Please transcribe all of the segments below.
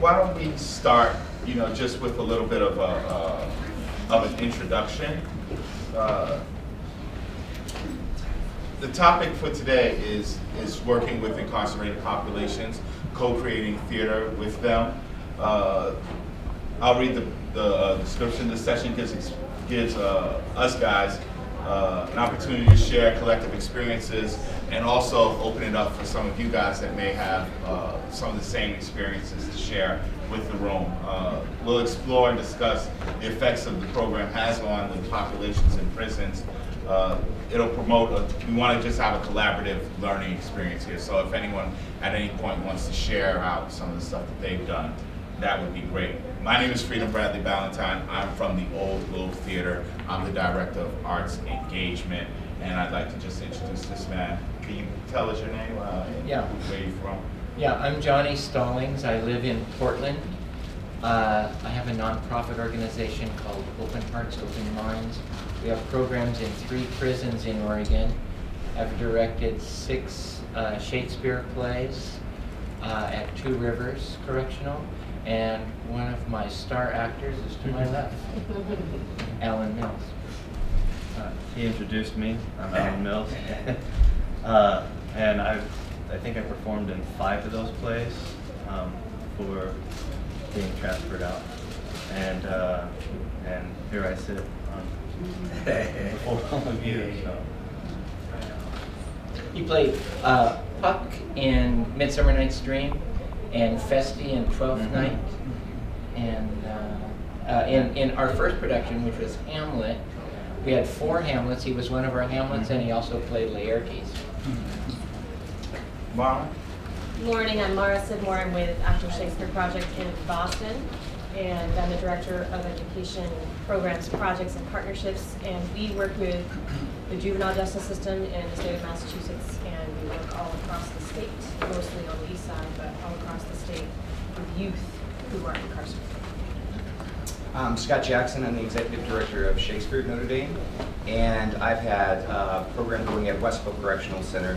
Why don't we start, you know, just with a little bit of a, uh, of an introduction. Uh, the topic for today is, is working with incarcerated populations, co-creating theater with them. Uh, I'll read the, the uh, description. This session gives, gives uh, us guys uh, an opportunity to share collective experiences and also open it up for some of you guys that may have uh, some of the same experiences to share with the room. Uh, we'll explore and discuss the effects of the program has on the populations in prisons. Uh, it'll promote, a, we want to just have a collaborative learning experience here. So if anyone at any point wants to share out some of the stuff that they've done, that would be great. My name is Freedome Bradley Ballentine. I'm from the Old Globe Theater. I'm the Director of Arts Engagement, and I'd like to just introduce this man. Can you tell us your name? Uh, yeah. Where you from? Yeah, I'm Johnny Stallings. I live in Portland. Uh, I have a nonprofit organization called Open Hearts, Open Minds. We have programs in three prisons in Oregon. I've directed six uh, Shakespeare plays uh, at Two Rivers Correctional and one of my star actors is to my left, Alan Mills. Uh, he introduced me. I'm Alan Mills. uh, and I, I think I performed in five of those plays um, before being transferred out. And, uh, and here I sit on before all of you. So. He played uh, Puck in Midsummer Night's Dream and Feste in Twelfth mm -hmm. Night. And uh, uh, in, in our first production, which was Hamlet, we had four Hamlets. He was one of our Hamlets, and he also played Laertes. Mara? Morning, I'm Mara Sidmore. I'm with Actors' Shakespeare Project in Boston, and I'm the Director of Education Programs, Projects, and Partnerships, and we work with the juvenile justice system in the state of Massachusetts, and we work all across the state, mostly on the east side, but all across the state with youth who are incarcerated. I'm Scott Jackson. I'm the Executive Director of Shakespeare at Notre Dame, and I've had a program going at Westville Correctional Center,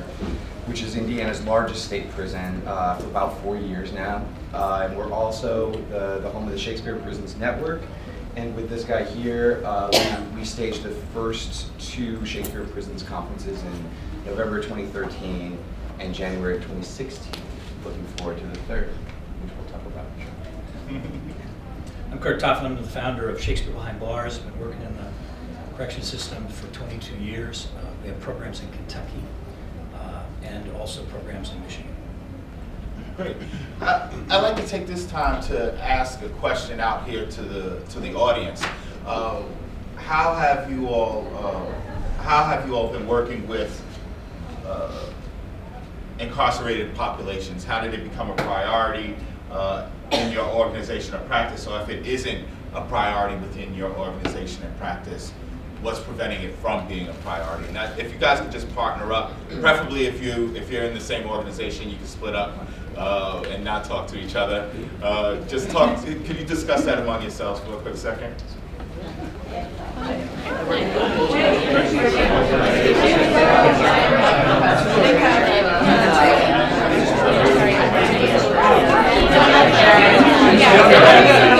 which is Indiana's largest state prison, uh, for about four years now. Uh, and we're also the, the home of the Shakespeare Prisons Network, and with this guy here, uh, we, we, staged the first two Shakespeare Prisons conferences in November 2013 and January 2016. Looking forward to the third, which we'll talk about. I'm Curt Tofteland. I'm the founder of Shakespeare Behind Bars. I've been working in the correction system for 22 years. Uh, we have programs in Kentucky uh, and also programs in Michigan. Great. I, would like to take this time to ask a question out here to the to the audience. Uh, how have you all uh, how have you all been working with uh, incarcerated populations? How did it become a priority in your organization or practice, or if it isn't a priority within your organization and practice, what's preventing it from being a priority? And if you guys could just partner up, preferably if you if you're in the same organization, you can split up uh, and not talk to each other. Uh, just talk. To, could you discuss that among yourselves for a quick second? Yeah.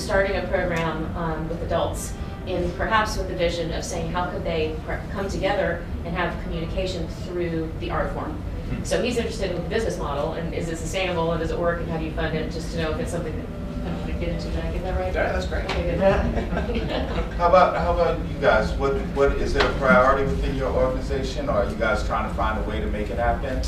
Starting a program um, with adults in perhaps with the vision of saying how could they per- come together and have communication through the art form. So he's interested in the business model and is it sustainable and does it work and how do you fund it, just to know if it's something that, I don't want to get into, did I get that right? Yeah, that's great. Okay, good. How about, how about you guys? What, what, is it a priority within your organization, or are you guys trying to find a way to make it happen?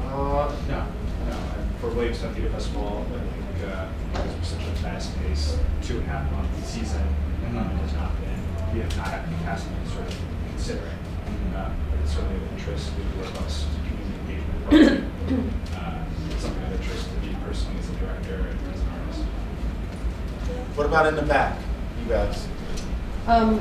Uh, no, no. And For Williamstown Theater Festival, I think, uh, because we're such a fast-paced, two and a half month season, um, has not been, we have not had the capacity to sort of consider it. Uh, But it's certainly of interest to the robust community engagement program. Uh, It's something of interest to me personally as a director and as an artist. What about in the back, you guys? Um,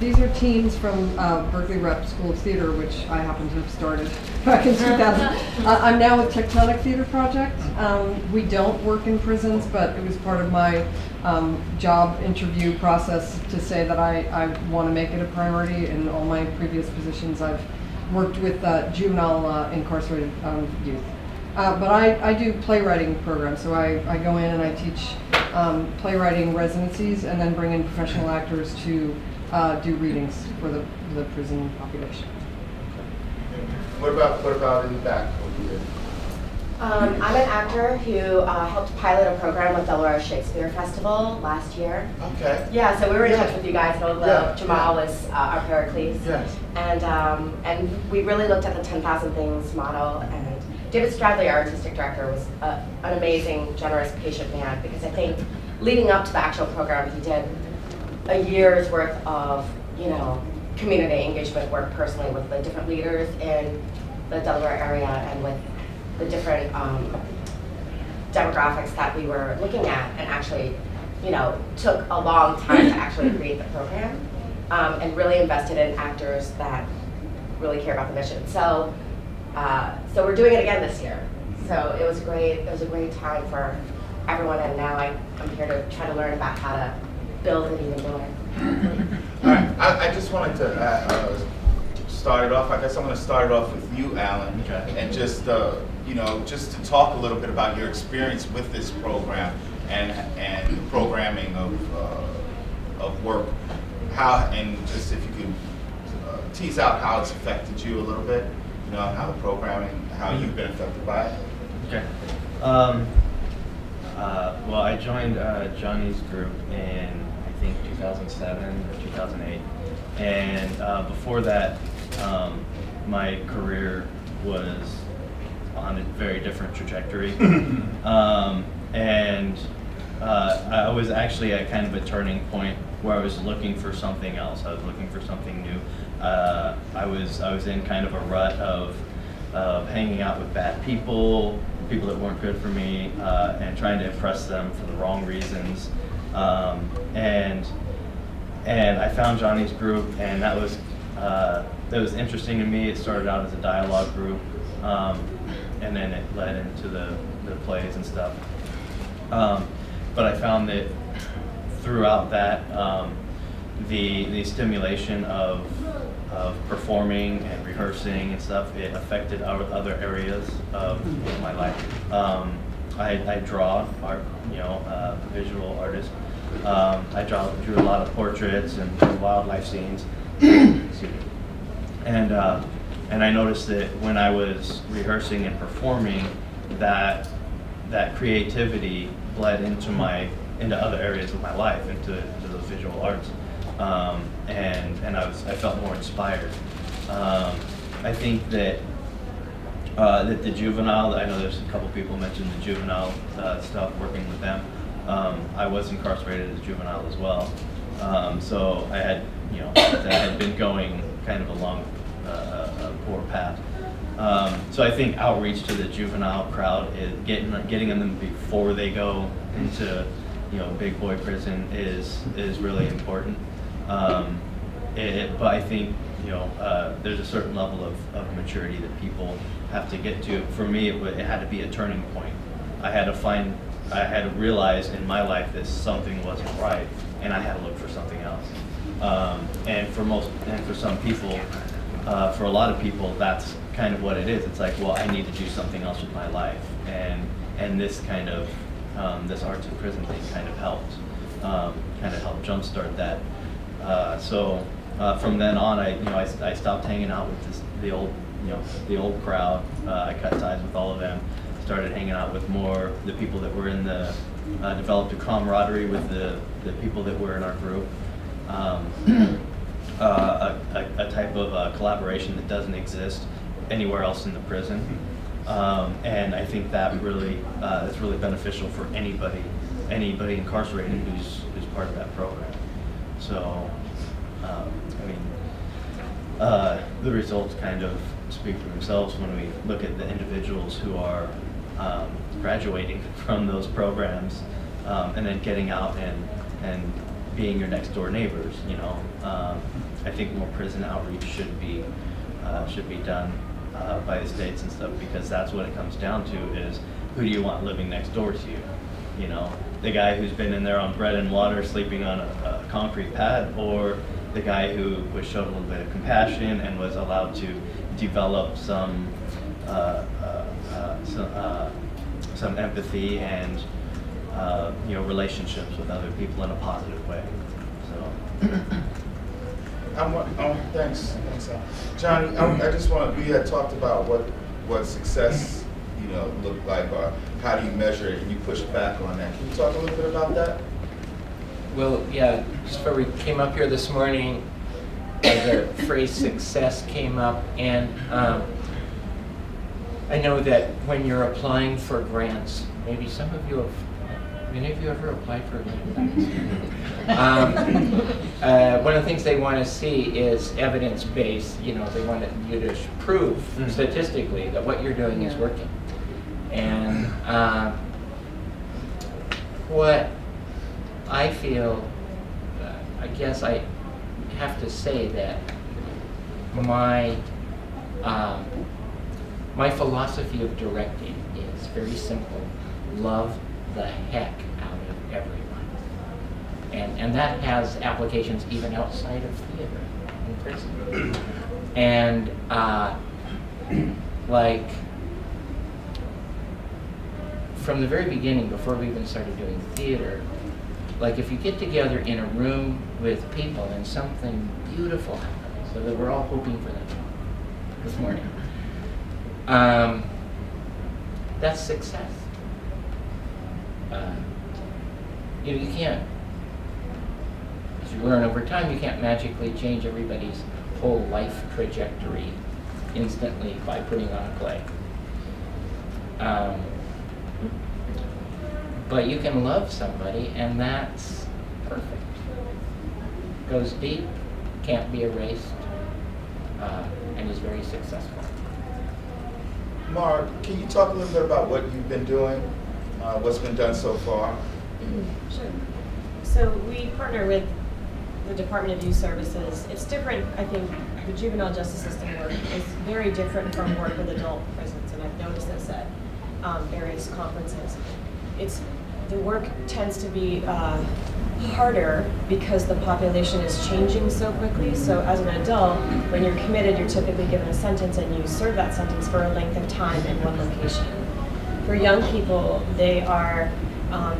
these are teams from uh, Berkeley Rep School of Theater, which I happen to have started back in 2000. uh, I'm now with Tectonic Theater Project. Um, we don't work in prisons, but it was part of my um, job interview process to say that I, I want to make it a priority. In all my previous positions, I've worked with uh, juvenile uh, incarcerated um, youth. Uh, but I, I do playwriting programs, so I, I go in and I teach um, playwriting residencies and then bring in professional actors to uh, do readings for the, the prison population. What about, what about in the back over here? Um, I'm an actor who uh, helped pilot a program with Delaware Shakespeare Festival last year. Okay. Yeah, so we were in Yeah. touch with you guys, although Yeah, Jamal yeah. was uh, our Pericles. Yes. And, um, and we really looked at the 10,000 Things model, and David Stradley, our artistic director, was a, an amazing, generous, patient man, because I think leading up to the actual program, he did a year's worth of, you know, community engagement work personally with the different leaders in the Delaware area and with the different um, demographics that we were looking at and actually, you know, took a long time to actually create the program um, and really invested in actors that really care about the mission. So, uh, so we're doing it again this year. So it was great. It was a great time for everyone, and now I, I'm here to try to learn about how to build it even more. All right, I, I just wanted to, uh, uh, start it off, I guess I'm gonna start it off with you, Alan. Okay. And just, uh, you know, just to talk a little bit about your experience with this program and, and the programming of, uh, of work, how, and just if you could uh, tease out how it's affected you a little bit, you know, how the programming, how you've been affected by it. Okay. Um, uh, well, I joined uh, Johnny's group in I think 2007 or 2008, and uh, before that, um, my career was on a very different trajectory, um, and uh, I was actually at kind of a turning point where I was looking for something else. I was looking for something new. Uh, I was I was in kind of a rut of of hanging out with bad people, people that weren't good for me, uh, and trying to impress them for the wrong reasons. Um, and and I found Johnny's group, and that was uh, that was interesting to me. It started out as a dialogue group, um, and then it led into the, the plays and stuff. Um, but I found that throughout that, um, the the stimulation of of performing and rehearsing and stuff, it affected other areas of my life. Um, I, I draw art, you know, uh, visual artist. Um, I draw, drew a lot of portraits and, wildlife scenes. And uh, and I noticed that when I was rehearsing and performing, that that creativity bled into my into other areas of my life, into, into those visual arts, um, and and I was I felt more inspired. Um, I think that uh, that the juvenile. I know there's a couple people mentioned the juvenile uh, stuff, working with them. Um, I was incarcerated as a juvenile as well, um, so I had you know I had been going kind of along uh, a poor path. Um, so I think outreach to the juvenile crowd is getting getting them before they go into you know big boy prison is is really important. Um, it, but I think you know uh, there's a certain level of, of maturity that people have to get to. For me, it, it had to be a turning point. I had to find, I had to realize in my life that something wasn't right, and I had to look for something else. Um, and for most, and for some people, uh, for a lot of people, that's kind of what it is. It's like, well, I need to do something else with my life, and and this kind of um, this arts in prison thing kind of helped, um, kind of helped jumpstart that. Uh, so uh, from then on, I you know I, I stopped hanging out with this, the old you know the old crowd. Uh, I cut ties with all of them. Started hanging out with more the people that were in the uh, developed a camaraderie with the the people that were in our group. Um, uh, a, a, type of uh, collaboration that doesn't exist anywhere else in the prison. Um, and I think that really uh, that's really beneficial for anybody, anybody incarcerated who's who's part of that program. So, um, I mean, uh, the results kind of speak for themselves when we look at the individuals who are um, graduating from those programs um, and then getting out and and being your next door neighbors. You know, um, I think more prison outreach should be uh, should be done uh, by the states and stuff because that's what it comes down to is who do you want living next door to you? You know, the guy who's been in there on bread and water, sleeping on a, a concrete pad, or the guy who was showed a little bit of compassion and was allowed to develop some uh, uh, uh, some, uh, some empathy and uh, you know relationships with other people in a positive way. So. I'm, um, thanks, thanks. Johnny, I, I just want, to, we had talked about what, what success, you know, looked like, or how do you measure it, and you pushed back on that. Can you talk a little bit about that? Well, yeah, just before we came up here this morning, uh, the phrase success came up, and um, I know that when you're applying for grants, maybe some of you have, many of you ever applied for a grant? Um, uh, one of the things they want to see is evidence-based, you know, they want you to prove Mhm. statistically that what you're doing is working. And um, what I feel, uh, I guess I have to say that my um, my philosophy of directing is very simple: love the heck out of everyone, and and that has applications even outside of theater in prison, and uh, like from the very beginning, before we even started doing theater, like if you get together in a room with people and something beautiful happens, so that we're all hoping for that this morning, um, that's success. Uh, you know, you can't, as you learn over time, you can't magically change everybody's whole life trajectory instantly by putting on a play. Um, but you can love somebody, and that's perfect. Goes deep, can't be erased, uh, and is very successful. Mark, can you talk a little bit about what you've been doing, uh, what's been done so far? Sure. So we partner with the Department of Youth Services. It's different, I think, the juvenile justice system work is very different from work with adult prisons, and I've noticed this at um, various conferences. It's, the work tends to be uh, harder because the population is changing so quickly. So as an adult, when you're committed, you're typically given a sentence and you serve that sentence for a length of time in one location. For young people, they are um,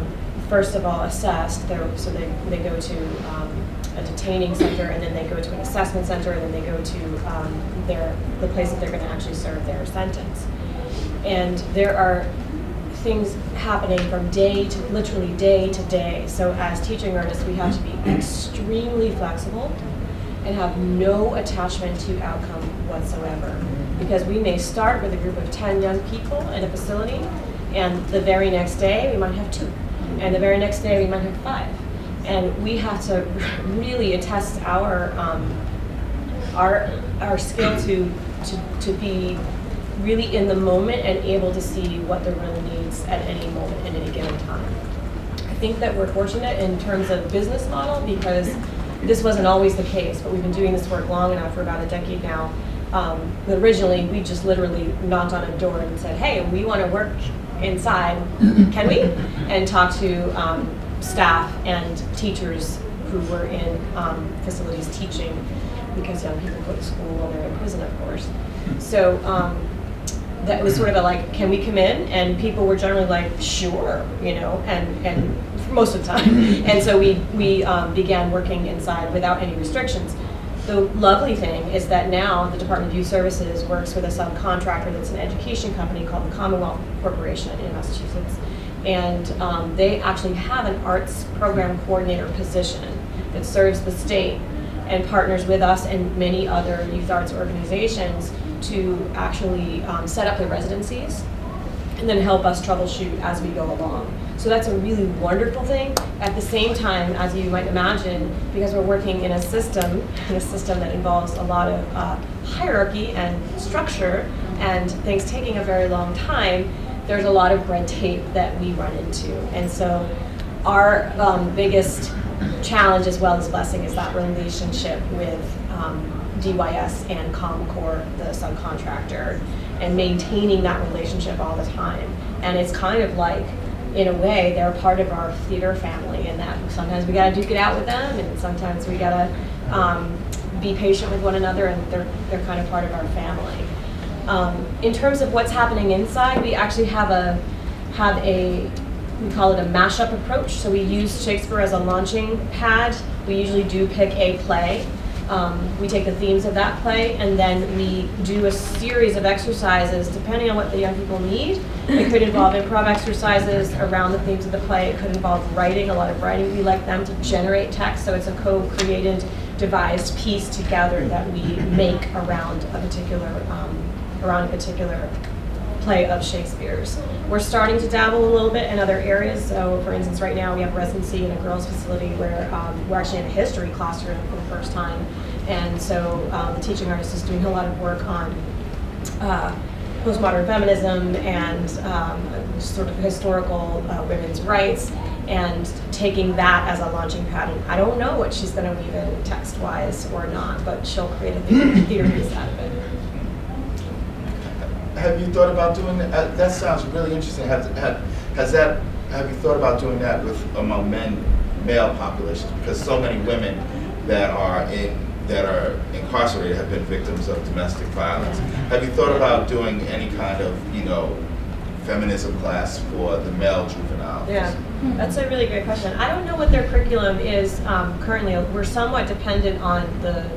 first of all assessed. So they, they go to um, a detaining center, and then they go to an assessment center, and then they go to um, their the place that they're going to actually serve their sentence. And there are things happening from day to literally day to day. So as teaching artists, we have to be extremely flexible and have no attachment to outcome whatsoever. Because we may start with a group of 10 young people in a facility, and the very next day we might have two, and the very next day we might have five. And we have to really attest our um, our our skill to, to to be really in the moment and able to see what the room needs at any moment in any given time. I think that we're fortunate in terms of business model because this wasn't always the case, but we've been doing this work long enough for about a decade now. Um, but originally, we just literally knocked on a door and said, "Hey, we want to work inside. Can we?" And talk to um, staff and teachers who were in um, facilities teaching, because young people go to school while they're in prison, of course. So um, that was sort of a like, can we come in? And people were generally like, sure, you know, and and most of the time. And so we we um, began working inside without any restrictions. The lovely thing is that now the Department of Youth Services works with a subcontractor that's an education company called the Commonwealth Corporation in Massachusetts. And um, they actually have an arts program coordinator position that serves the state and partners with us and many other youth arts organizations to actually um, set up the residencies and then help us troubleshoot as we go along. So that's a really wonderful thing. At the same time, as you might imagine, because we're working in a system, in a system that involves a lot of uh, hierarchy and structure and things taking a very long time, there's a lot of red tape that we run into. And so our um, biggest challenge as well as blessing is that relationship with um, DYS and ComCorp, the subcontractor, and maintaining that relationship all the time. And it's kind of like, in a way, they're part of our theater family, and that sometimes we gotta duke it out with them, and sometimes we gotta um, be patient with one another, and they're they're kind of part of our family. Um, in terms of what's happening inside, we actually have a have a we call it a mashup approach. So we use Shakespeare as a launching pad. We usually do pick a play um, we take the themes of that play and then we do a series of exercises depending on what the young people need. It could involve improv exercises around the themes of the play. It could involve writing, a lot of writing. We like them to generate text, so it's a co-created, devised piece together that we make around a particular um, around a particular play of Shakespeare's. We're starting to dabble a little bit in other areas. So, for instance, right now we have residency in a girls' facility where um, we're actually in a history classroom for the first time. And so um, the teaching artist is doing a lot of work on uh, postmodern feminism and um, sort of historical uh, women's rights and taking that as a launching pad. And I don't know what she's going to weave in text-wise or not, but she'll create a theater piece out of it have you thought about doing that? Uh, that sounds really interesting. Has, has, has that, have you thought about doing that with among men, male populations? Because so many women that are in, that are incarcerated have been victims of domestic violence. Have you thought about doing any kind of, you know, feminism class for the male juveniles? Yeah, that's a really great question. I don't know what their curriculum is um, currently. We're somewhat dependent on the,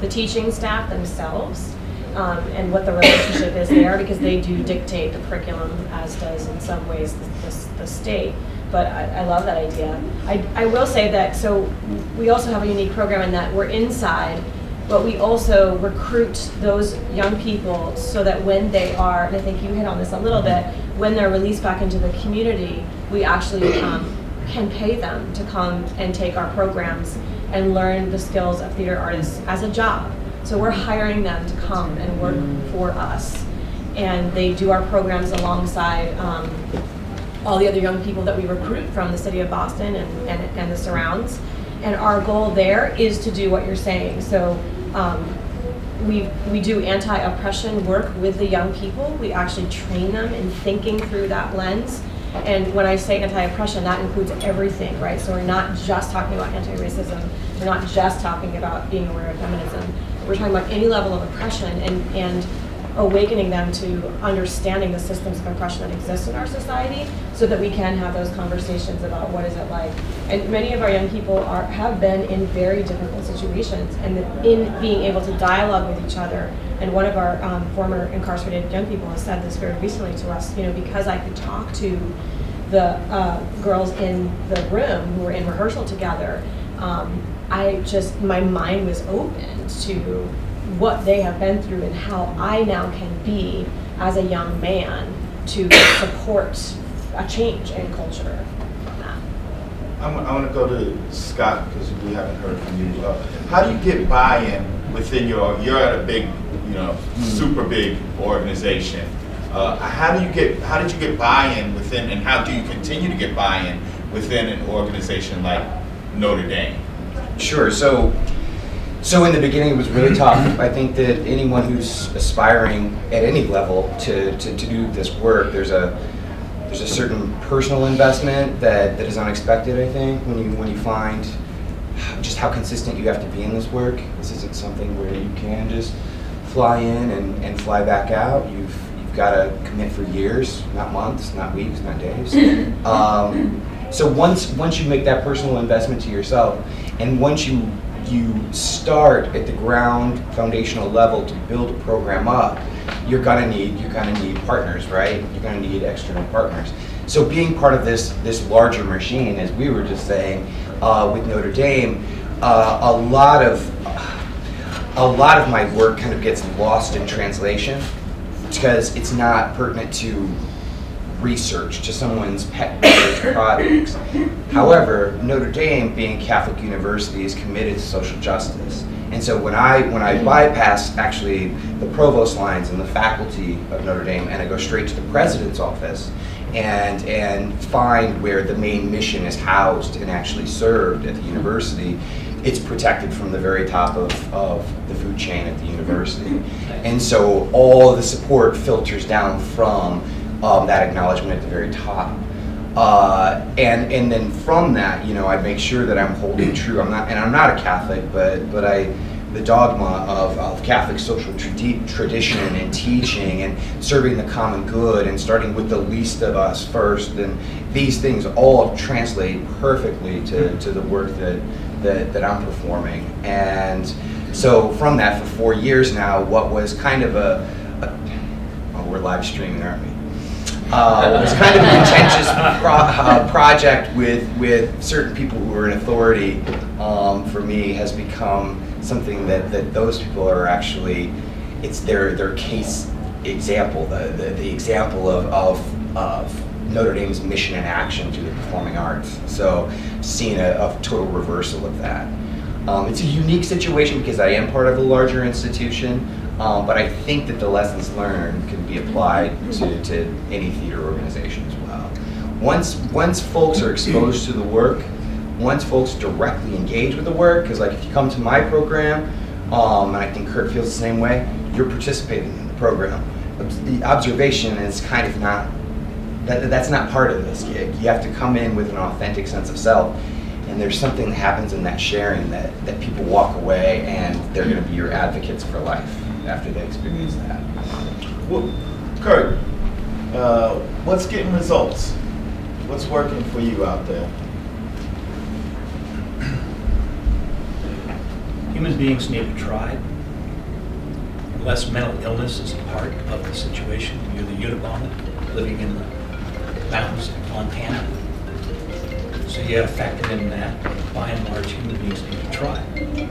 the teaching staff themselves um, and what the relationship is there because they do dictate the curriculum as does in some ways the, the, the state. But I, I love that idea. I, I will say that, so we also have a unique program in that we're inside but we also recruit those young people so that when they are, and I think you hit on this a little bit, when they're released back into the community, we actually um, can pay them to come and take our programs and learn the skills of theater artists as a job. So we're hiring them to come and work for us. And they do our programs alongside um, all the other young people that we recruit from the city of Boston and, and, and the surrounds. And our goal there is to do what you're saying. So um, we, we do anti-oppression work with the young people. We actually train them in thinking through that lens. And when I say anti-oppression, that includes everything, right? So we're not just talking about anti-racism. We're not just talking about being aware of feminism. We're talking about any level of oppression and, and awakening them to understanding the systems of oppression that exist in our society so that we can have those conversations about what is it like. And many of our young people are have been in very difficult situations and in being able to dialogue with each other. And one of our um, former incarcerated young people has said this very recently to us, you know, because I could talk to the uh, girls in the room who were in rehearsal together, um, I just, my mind was opened to what they have been through and how I now can be as a young man to support a change in culture. I want to go to Scott because we haven't heard from you. Uh, how do you get buy-in within your? You're at a big, you know, super big organization. Uh, how do you get? How did you get buy-in within, and how do you continue to get buy-in within an organization like Notre Dame? Sure. So so in the beginning, it was really tough. I think that anyone who's aspiring at any level to, to, to do this work, there's a there's a certain personal investment that, that is unexpected. I think when you when you find just how consistent you have to be in this work. This isn't something where you can just fly in and, and fly back out. You've you've got to commit for years, not months, not weeks, not days. Um, so once once you make that personal investment to yourself, and once you you start at the ground foundational level to build a program up, you're gonna need you're gonna need partners, right? You're gonna need external partners. So being part of this this larger machine, as we were just saying, uh, with Notre Dame, uh, a lot of a lot of my work kind of gets lost in translation because it's not pertinent to research, to someone's pet research projects. However, Notre Dame, being a Catholic university, is committed to social justice. And so when I when I bypass actually the provost lines and the faculty of Notre Dame and I go straight to the president's office and and find where the main mission is housed and actually served at the university, it's protected from the very top of, of the food chain at the university. And so all the support filters down from um, that acknowledgement at the very top. Uh, and and then from that, you know, I make sure that I'm holding true. I'm not, and I'm not a Catholic, but but I, the dogma of, of Catholic social tradi- tradition and teaching and serving the common good and starting with the least of us first. And these things all translate perfectly to, to the work that, that that I'm performing. And so from that, for four years now, what was kind of a, a we're live streaming, aren't we? Uh, it was kind of a contentious pro uh, project with, with certain people who are in authority um, for me has become something that, that those people are actually, it's their, their case example, the, the, the example of, of, of Notre Dame's mission and action to the performing arts. So seeing a, a total reversal of that. Um, it's a unique situation because I am part of a larger institution, um, but I think that the lessons learned can be applied to, to any theater organization as well. Once, once folks are exposed to the work, once folks directly engage with the work, because like if you come to my program, um, and I think Curt feels the same way, you're participating in the program. The observation is kind of not, that, that's not part of this gig. You have to come in with an authentic sense of self and there's something that happens in that sharing that, that people walk away and they're going to be your advocates for life after they experience that. Well, Curt, Uh, what's getting results? What's working for you out there? Human beings need a tribe. Unless mental illness is a part of the situation, you're the Unabomber living in the mountains of Montana. So you have to factor in that. By and large, human beings need a tribe.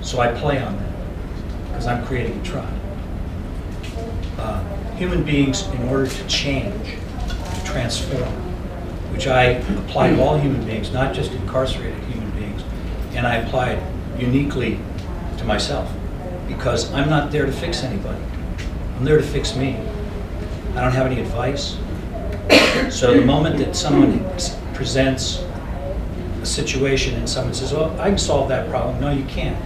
So I play on that because I'm creating a tribe. Uh, human beings, in order to change, to transform, which I apply to all human beings, not just incarcerated human beings, and I apply it uniquely to myself because I'm not there to fix anybody. I'm there to fix me. I don't have any advice. So the moment that someone presents a situation and someone says, "Well, I can solve that problem," no, you can't.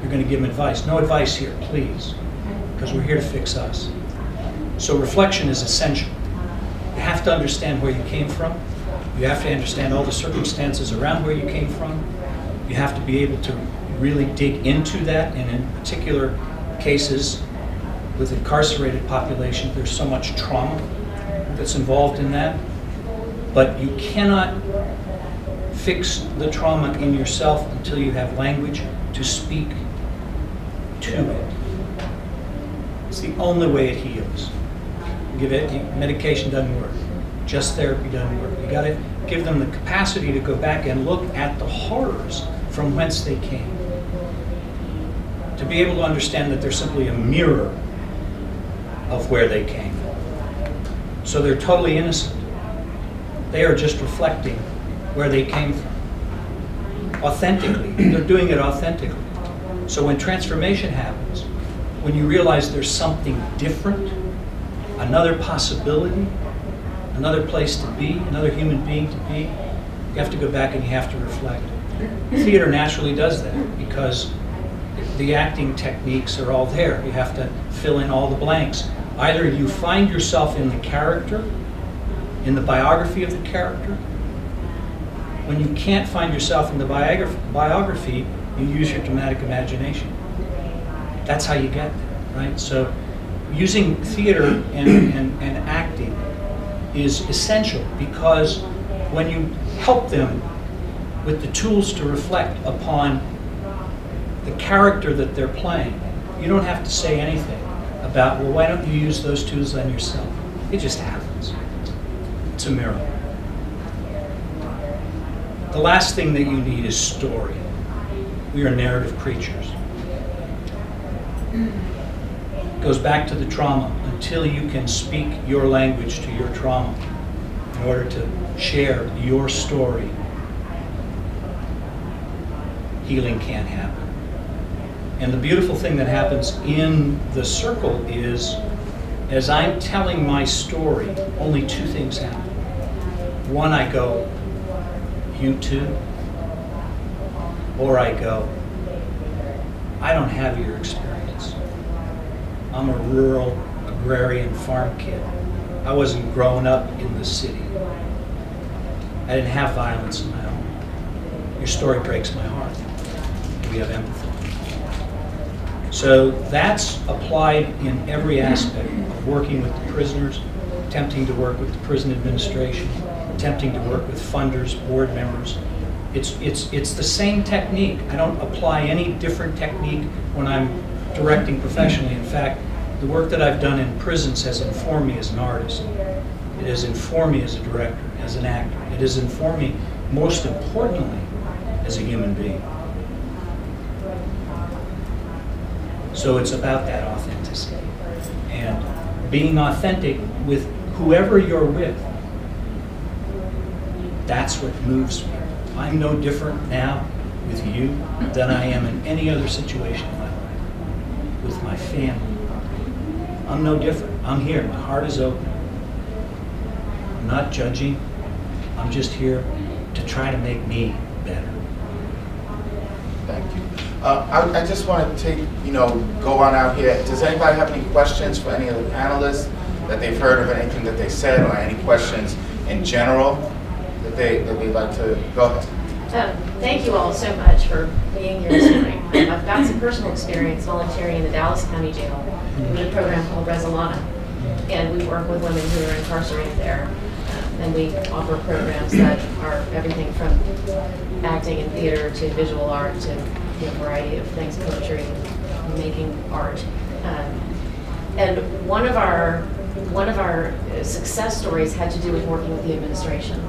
You're going to give them advice. No advice here, please, because we're here to fix us. So reflection is essential. You have to understand where you came from. You have to understand all the circumstances around where you came from. You have to be able to really dig into that, and in particular cases with incarcerated population, there's so much trauma that's involved in that. But you cannot fix the trauma in yourself until you have language to speak to it. It's the only way it heals. Give it, medication doesn't work. Just therapy doesn't work. You got to give them the capacity to go back and look at the horrors from whence they came. To be able to understand that they're simply a mirror of where they came. From. So they're totally innocent. They are just reflecting where they came from. Authentically. They're doing it authentically. So when transformation happens, when you realize there's something different, another possibility, another place to be, another human being to be, you have to go back and you have to reflect. Theater naturally does that because the acting techniques are all there. You have to fill in all the blanks. Either you find yourself in the character, in the biography of the character. When you can't find yourself in the biography, you use your dramatic imagination. That's how you get there, right? So using theater and, and, and acting is essential because when you help them with the tools to reflect upon the character that they're playing, you don't have to say anything about, well, why don't you use those tools on yourself? It just happens. It's a miracle. The last thing that you need is story. We are narrative creatures. It goes back to the trauma. Until you can speak your language to your trauma in order to share your story, healing can't happen. And the beautiful thing that happens in the circle is, as I'm telling my story, only two things happen. One, I go, you too? Or I go, I don't have your experience. I'm a rural agrarian farm kid. I wasn't growing up in the city. I didn't have violence in my home. Your story breaks my heart. We have empathy. So that's applied in every aspect of working with the prisoners, attempting to work with the prison administration, attempting to work with funders, board members, it's, it's, it's the same technique. I don't apply any different technique when I'm directing professionally. In fact, the work that I've done in prisons has informed me as an artist. It has informed me as a director, as an actor. It has informed me, most importantly, as a human being. So it's about that authenticity. And being authentic with whoever you're with, that's what moves me. I'm no different now with you than I am in any other situation in my life, with my family. I'm no different. I'm here. My heart is open. I'm not judging. I'm just here to try to make me better. Thank you. Uh, I, I just want to take, you know, go on out here. Does anybody have any questions for any of the panelists that they've heard of anything that they said or any questions in general? We'd like to go ahead. Um, thank you all so much for being here this morning. I've got some personal experience volunteering in the Dallas County Jail with a program called Resolana. and we work with women who are incarcerated there. Um, And we offer programs that are everything from acting and theater to visual art to a variety of things, poetry, making art. Um, And one of our, one of our success stories had to do with working with the administration.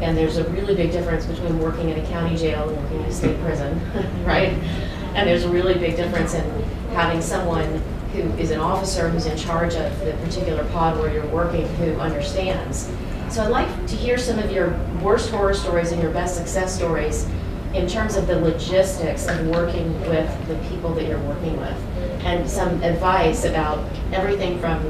And there's a really big difference between working in a county jail and working in a state prison, right? And there's a really big difference in having someone who is an officer who's in charge of the particular pod where you're working who understands. So I'd like to hear some of your worst horror stories and your best success stories in terms of the logistics of working with the people that you're working with. And some advice about everything from,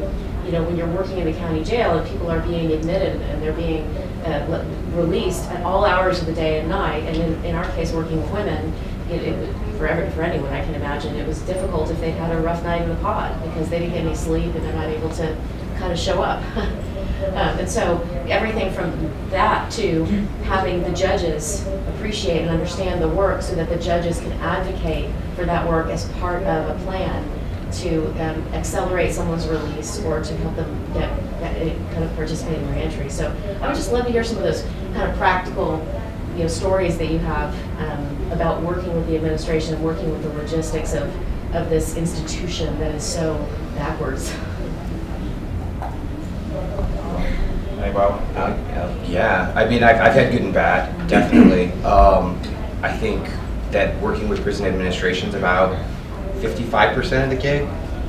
you know, when you're working in the county jail and people are being admitted and they're being uh, released at all hours of the day and night, and in, in our case, working with women, it, it, for, every, for anyone, I can imagine, it was difficult if they'd had a rough night in the pod because they didn't get any sleep and they're not able to kind of show up. um, and so everything from that to having the judges appreciate and understand the work so that the judges can advocate for that work as part of a plan to um, accelerate someone's release or to help them get, get a- kind of participate in your entry. So I would just love to hear some of those kind of practical, you know, stories that you have um, about working with the administration and working with the logistics of, of this institution that is so backwards. Hey, Bob. Uh, Yeah, I mean, I've, I've had good and bad, definitely. Um, I think that working with prison administration is about 55% of the gig,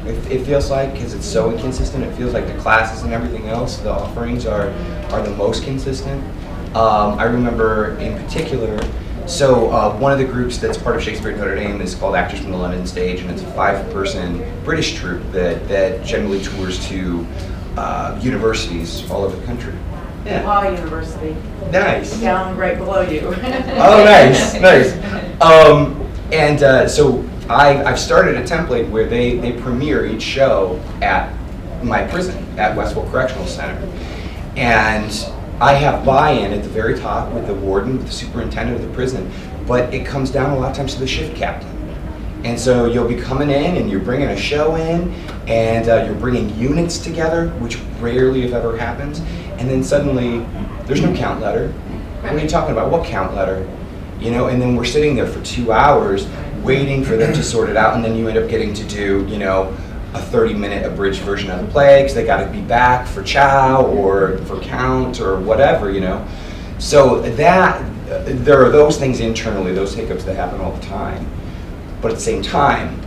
it, it feels like, because it's so inconsistent. It feels like the classes and everything else, the offerings are, are the most consistent. Um, I remember in particular, so uh, one of the groups that's part of Shakespeare at Notre Dame is called Actors from the London Stage, and it's a five-person British troupe that, that generally tours to uh, universities all over the country. Yeah. Law University, Nice. down right below you. Oh, nice, nice. Um, and uh, so I, I've started a template where they, they premiere each show at my prison, at Westville Correctional Center. And I have buy-in at the very top with the warden, with the superintendent of the prison, but it comes down a lot of times to the shift captain. And so you'll be coming in and you're bringing a show in and uh, you're bringing units together, which rarely if ever happens. And then suddenly there's no count letter. What are you talking about? What count letter? You know, and then we're sitting there for two hours waiting for them to sort it out. And then you end up getting to do, you know, a 30 minute abridged version of the play because they got to be back for chow or for count or whatever, you know. So that, uh, there are those things internally, those hiccups that happen all the time. But at the same time,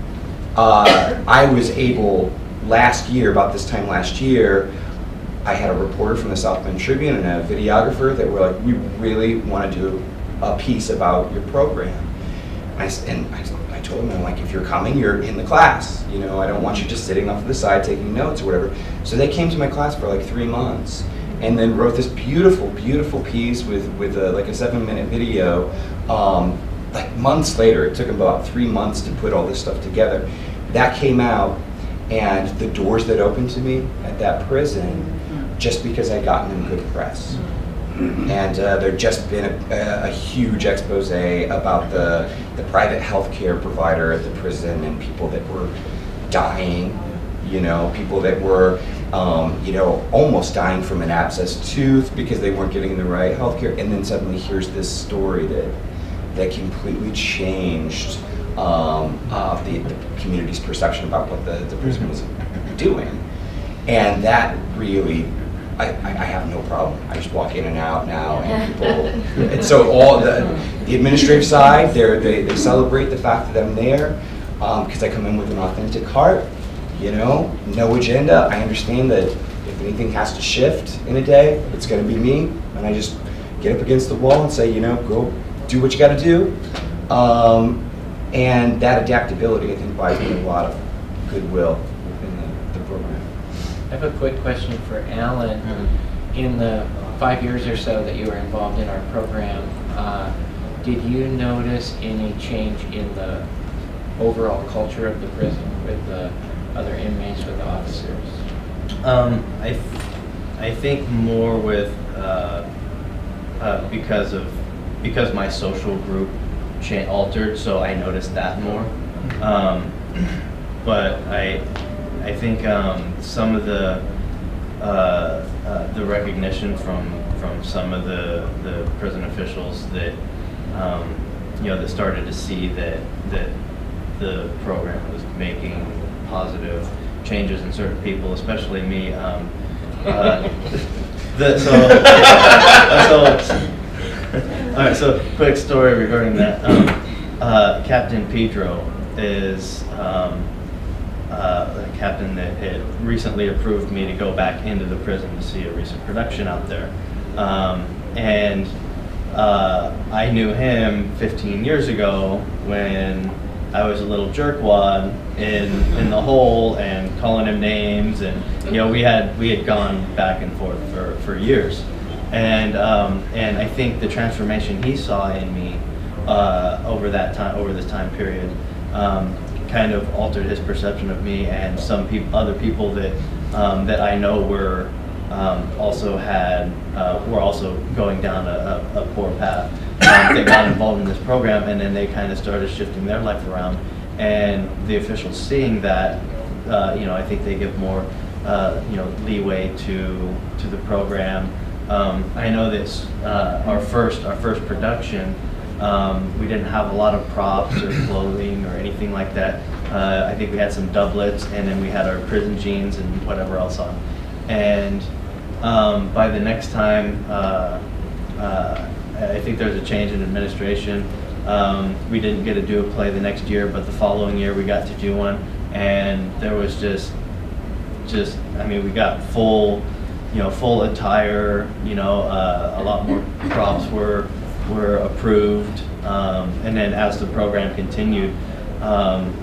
uh, I was able last year, about this time last year, I had a reporter from the South Bend Tribune and a videographer that were like, we really want to do a piece about your program. I, and I, I told them, I'm like, if you're coming, you're in the class. You know, I don't want you just sitting off to the side taking notes or whatever. So they came to my class for like three months and then wrote this beautiful, beautiful piece with, with a, like a seven minute video. Um, like months later, it took them about three months to put all this stuff together. That came out and the doors that opened to me at that prison just because I'd gotten in good press. And uh, there just been a, a, a huge expose about the, the private healthcare provider at the prison and people that were dying, you know, people that were, um, you know, almost dying from an abscessed tooth because they weren't getting the right healthcare. And then suddenly here's this story that, that completely changed um, uh, the, the community's perception about what the, the prison was doing. And that really, I, I I have no problem. I just walk in and out now and people, and so all the, the administrative side, they, they celebrate the fact that I'm there because I come in with an authentic heart, you know, no agenda. I understand that if anything has to shift in a day, it's going to be me. And I just get up against the wall and say, you know, go do what you got to do. Um, and that adaptability, I think, buys me a lot of goodwill within the, the program. I have a quick question for Alan. In the five years or so that you were involved in our program, uh, did you notice any change in the overall culture of the prison with the other inmates, with the officers? Um, I, I think more with, uh, uh, because of, because my social group altered, so I noticed that more. Um, but I, I think, um, some of the, uh, uh, the recognition from from some of the the prison officials that um, you know that started to see that that the program was making positive changes in certain people, especially me. Um, uh, the, so, so, all right. So, quick story regarding that. Um, uh, captain Pedro is um, uh, a captain that had recently approved me to go back into the prison to see a recent production out there, um, and uh, I knew him 15 years ago when I was a little jerkwad in in the hole and calling him names, and you know we had we had gone back and forth for, for years, and um, and I think the transformation he saw in me uh, over that time over this time period um, kind of altered his perception of me, and some other people that um, that I know were um, also had uh, were also going down a, a, a poor path. Um, they got involved in this program, and then they kind of started shifting their life around. And the officials seeing that, uh, you know, I think they give more, uh, you know, leeway to to the program. Um, I know this uh, our first our first production. Um, we didn't have a lot of props or clothing or anything like that. Uh, I think we had some doublets, and then we had our prison jeans and whatever else on. And um, by the next time, uh, uh, I think there was a change in administration. Um, we didn't get to do a play the next year, but the following year we got to do one, and there was just, just I mean, we got full, you know, full attire. You know, uh, a lot more props were were approved, um, and then as the program continued, um,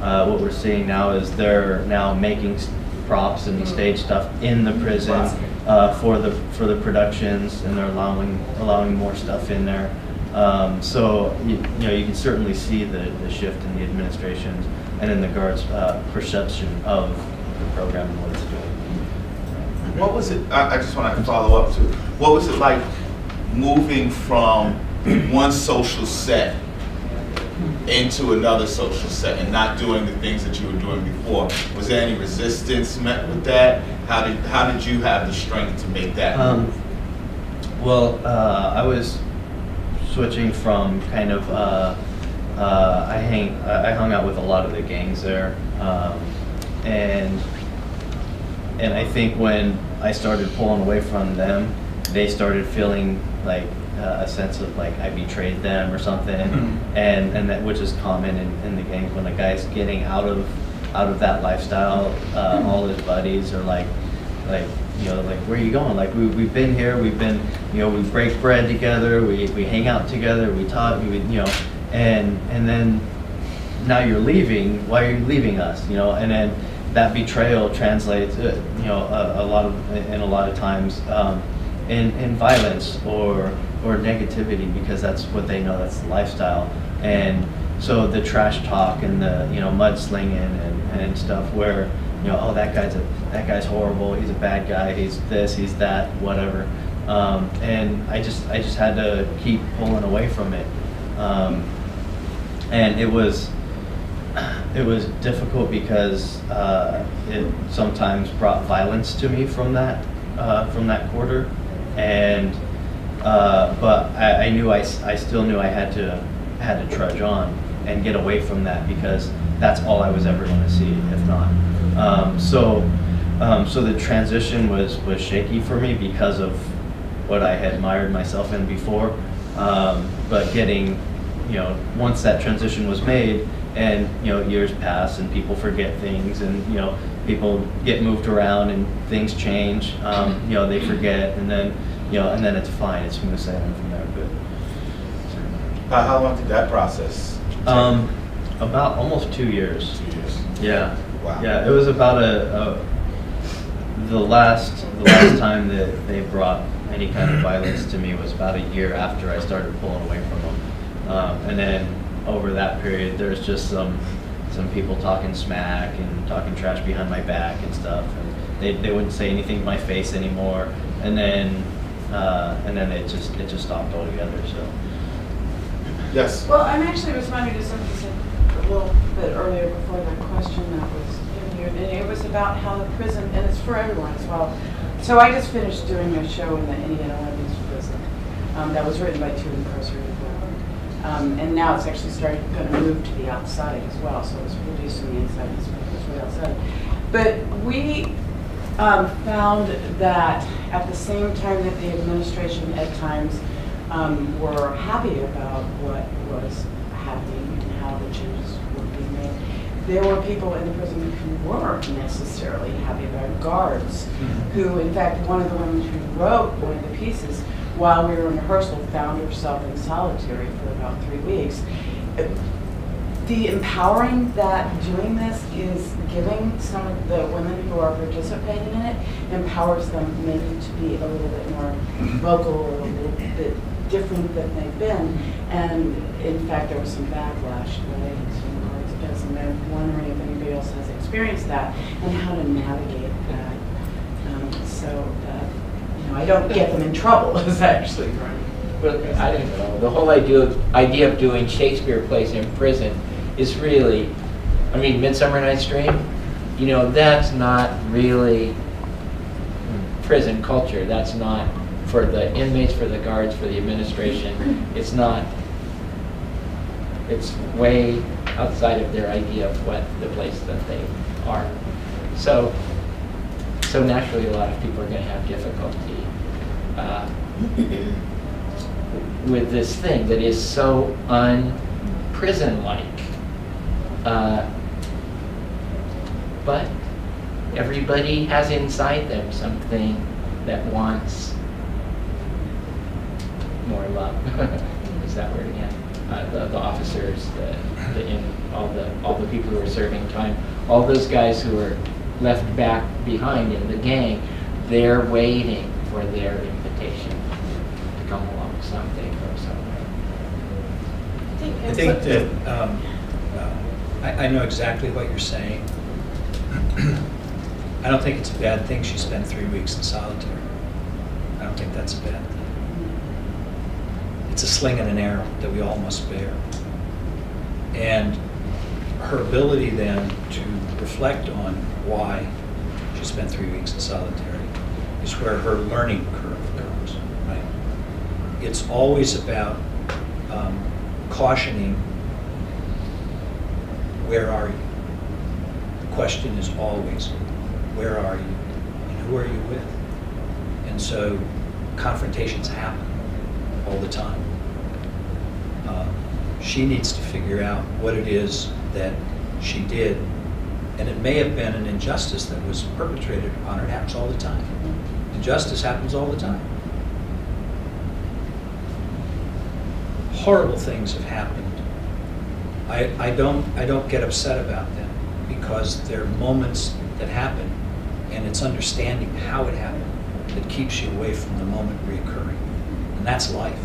uh, what we're seeing now is they're now making props and stage stuff in the prison uh, for the for the productions, and they're allowing allowing more stuff in there. Um, so you, you know you can certainly see the, the shift in the administrations and in the guards' uh, perception of the program and what it's doing. What was it, I, I just want to follow up to, what was it like moving from one social set into another social set and not doing the things that you were doing before? Was there any resistance met with that? How did, how did you have the strength to make that Um, well, uh, I was switching from kind of uh, uh, I hang I I hung out with a lot of the gangs there, um, and and I think when I started pulling away from them, they started feeling like uh, a sense of like I betrayed them or something, Mhm. and and that which is common in, in the gangs when a guy's getting out of out of that lifestyle, uh, all his buddies are like like you know like where are you going? Like we, we've been here. We've been you know we break bread together. We, we hang out together. We talk. We you know. And and then now you're leaving. Why are you leaving us? You know? And then that betrayal translates uh, you know a, a lot of in a lot of times um, in, in violence or or negativity because that's what they know that's the lifestyle. And so the trash talk and the you know mudslinging and, and stuff where you know oh that guy's a that guy's horrible he's a bad guy he's this he's that whatever. Um, and I just I just had to keep pulling away from it. Um, and it was it was difficult because uh, it sometimes brought violence to me from that uh, from that quarter, and uh, but I, I knew I, I still knew I had to had to trudge on and get away from that because that's all I was ever going to see if not. Um, so um, so the transition was was shaky for me because of what I had admired myself in before, um, but getting you know, once that transition was made and, you know, years pass and people forget things and, you know, people get moved around and things change, um, you know, they forget and then, you know, and then it's fine, it's smooth sailing from there, How, how long did that process? but, um, about almost two years. Two years. Yeah. Wow. Yeah, it was about a, a the last the last time that they brought any kind of violence to me was about a year after I started pulling away from them, um, and then over that period, there's just some some people talking smack and talking trash behind my back and stuff, and they, they wouldn't say anything to my face anymore, and then uh, and then it just it just stopped altogether. So. Yes. Well, I'm actually responding to something you said a little bit earlier before that question that was in here. And it was about how the prison, and it's for everyone as well, So I just finished doing a show in the Indiana Women's Prison um, that was written by two incarcerated women. Um, and now it's actually starting, going to move to the outside as well. So it's on the inside and it's produced way outside. But we um, found that at the same time that the administration at times um, were happy about what was happening and how the changes were being made, there were people in the prison who weren't necessarily happy about guards, who, in fact, one of the women who wrote one of the pieces, while we were in rehearsal, found herself in solitary for about three weeks. The empowering that doing this is giving some of the women who are participating in it empowers them maybe to be a little bit more vocal or a little bit different than they've been. And in fact, there was some backlash related to because and I'm wondering if anybody else has experienced that and how to navigate that. Um, so know, I don't get them in trouble is actually right. Well, I don't know, the whole idea, idea of doing Shakespeare plays in prison is really, I mean, Midsummer Night's Dream, you know, that's not really prison culture. That's not for the inmates, for the guards, for the administration. It's not, it's way outside of their idea of what the place that they are. So, so naturally, a lot of people are going to have difficulty uh, with this thing that is so un-prison-like. Uh, but everybody has inside them something that wants more love. is that word again? Uh, the, the officers, the, the in, all the all the people who are serving time, all those guys who are left back behind in the gang, they're waiting for their come along or somewhere. I think that, um, uh, I, I know exactly what you're saying. I don't think it's a bad thing she spent three weeks in solitary. I don't think that's a bad thing. It's a sling and an arrow that we all must bear. And her ability then to reflect on why she spent three weeks in solitary is where her learning curve comes, right? It's always about um, cautioning, where are you? The question is always, where are you? And who are you with? And so confrontations happen all the time. Uh, she needs to figure out what it is that she did. And it may have been an injustice that was perpetrated upon her. It happens all the time. Injustice happens all the time. Horrible things have happened. I, I, don't, I don't get upset about them because they're moments that happen and it's understanding how it happened that keeps you away from the moment reoccurring. And that's life.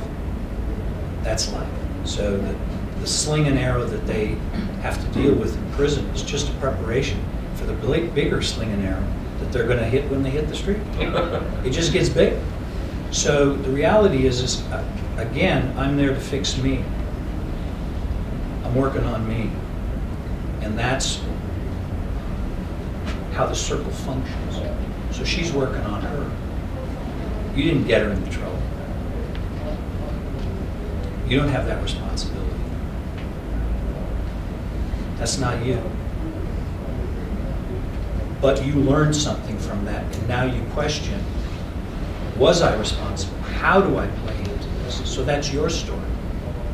That's life. So the, the sling and arrow that they have to deal with in prison is just a preparation for the big, bigger sling and arrow that they're going to hit when they hit the street. it just gets big. So the reality is, is uh, again, I'm there to fix me. I'm working on me. And that's how the circle functions. So she's working on her. You didn't get her into trouble. You don't have that responsibility. That's not you. But you learned something from that, and now you question, was I responsible? How do I play into this? So that's your story.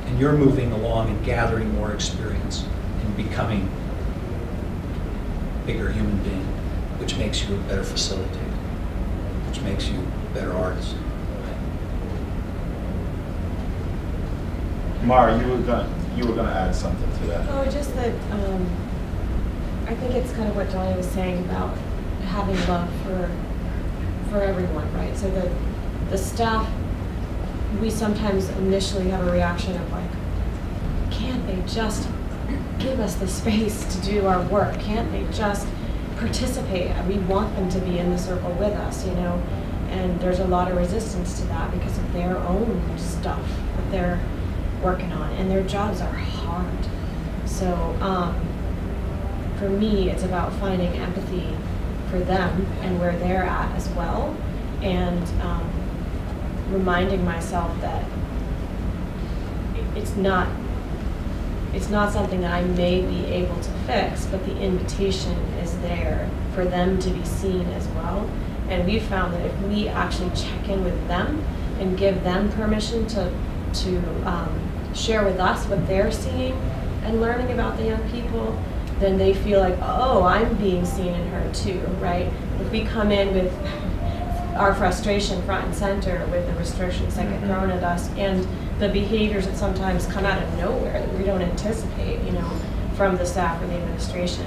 And you're moving along and gathering more experience and becoming a bigger human being, which makes you a better facilitator, which makes you a better artist. Mara, you were gonna, you were gonna add something to that. Oh, just that, um, I think it's kind of what Johnny was saying about having love for, for everyone, right? So the, the staff, we sometimes initially have a reaction of like, can't they just give us the space to do our work? Can't they just participate? We want them to be in the circle with us, you know? And there's a lot of resistance to that because of their own stuff that they're working on, and their jobs are hard. So um, for me, it's about finding empathy for them and where they're at as well, and um, reminding myself that it's not it's not something that I may be able to fix, but the invitation is there for them to be seen as well. And we found that if we actually check in with them and give them permission to to um, share with us what they're seeing and learning about the young people, then they feel like, oh, I'm being seen and heard too, right? If we come in with our frustration front and center with the restrictions that get thrown at us and the behaviors that sometimes come out of nowhere that we don't anticipate, you know, from the staff or the administration.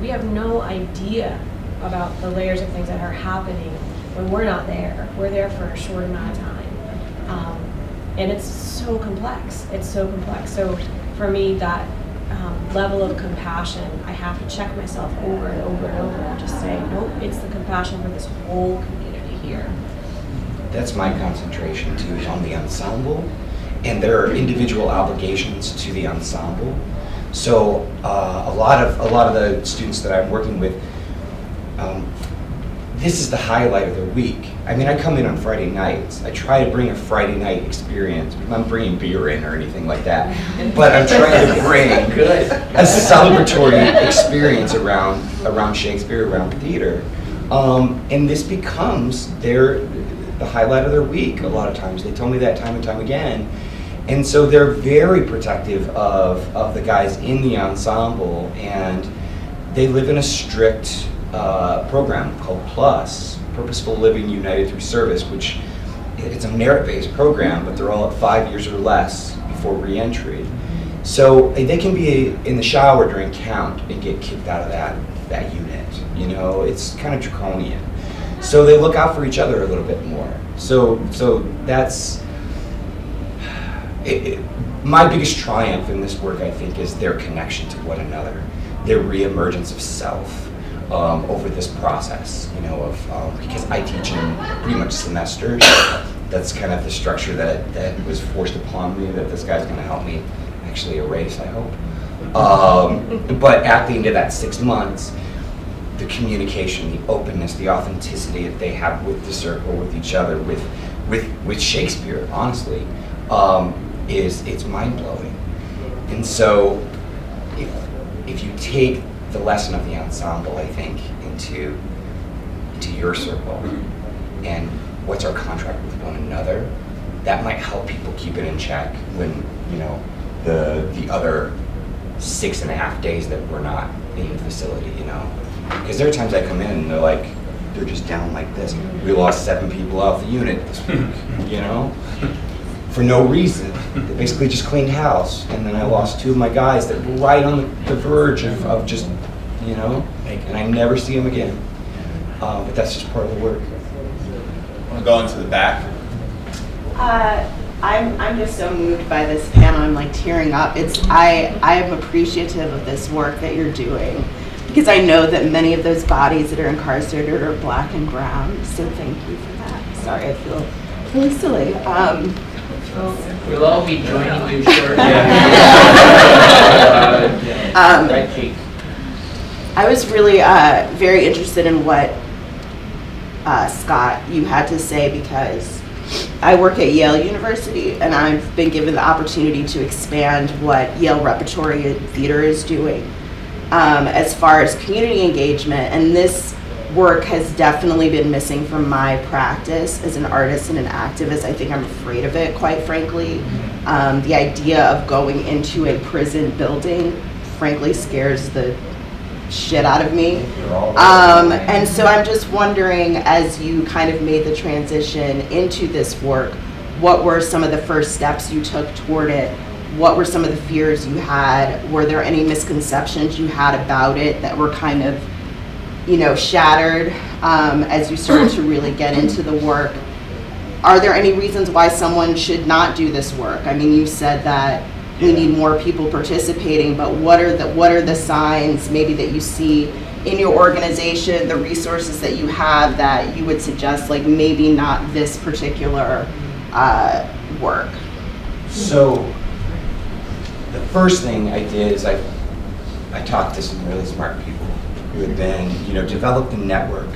We have no idea about the layers of things that are happening when we're not there. We're there for a short amount of time. Um, and it's so complex. It's so complex. So for me, that um, level of compassion, I have to check myself over and over and over and just say, nope, it's the compassion for this whole community. That's my concentration too, is on the ensemble. And there are individual obligations to the ensemble. So uh, a lot of a lot of the students that I'm working with, um, this is the highlight of their week. I mean, I come in on Friday nights. I try to bring a Friday night experience. I'm not bringing beer in or anything like that, but I'm trying to bring a celebratory experience around around Shakespeare, around theater, um, and this becomes their the highlight of their week. A lot of times, they tell me that time and time again, and so they're very protective of of the guys in the ensemble, and they live in a strict uh, program called Plus, Purposeful Living United Through Service, which it's a merit-based program, but they're all at five years or less before reentry. So they can be in the shower during count and get kicked out of that that unit. You know, it's kind of draconian. So they look out for each other a little bit more. So so that's it, it, my biggest triumph in this work. I think is their connection to one another, their reemergence of self um, over this process. You know, of um, because I teach in pretty much semesters. That's kind of the structure that that was forced upon me. That this guy's going to help me actually erase. I hope. Um, but at the end of that six months, the communication, the openness, the authenticity that they have with the circle, with each other, with with with Shakespeare, honestly, um, is it's mind blowing. And so, if if you take the lesson of the ensemble, I think, into into your circle, and what's our contract with one another, that might help people keep it in check when you know the the other six and a half days that we're not in the facility, you know. Because there are times I come in and they're like, they're just down like this. We lost seven people off the unit this week, you know, for no reason. They basically just cleaned house, and then I lost two of my guys that were right on the, the verge of, of just, you know, and I never see them again. Uh, but that's just part of the work. I want to go into the back. Uh, I'm, I'm just so moved by this panel. I'm like tearing up. It's I I am appreciative of this work that you're doing because I know that many of those bodies that are incarcerated are black and brown. So thank you for that. Sorry, I feel really silly. Um, We'll all be joining you shortly. Um, Right cheek. I was really uh, very interested in what uh, Scott you had to say because I work at Yale University and I've been given the opportunity to expand what Yale Repertory Theater is doing um, as far as community engagement. And this work has definitely been missing from my practice as an artist and an activist. I think I'm afraid of it, quite frankly. Um, the idea of going into a prison building, frankly, scares the shit out of me. Um, and so I'm just wondering, as you kind of made the transition into this work, what were some of the first steps you took toward it? What were some of the fears you had? Were there any misconceptions you had about it that were kind of, you know, shattered um, as you started to really get into the work? Are there any reasons why someone should not do this work? I mean, you said that we need more people participating, but what are the what are the signs maybe that you see in your organization, the resources that you have that you would suggest like maybe not this particular uh, work? So the first thing I did is I, I talked to some really smart people who had been, you know, developed a network.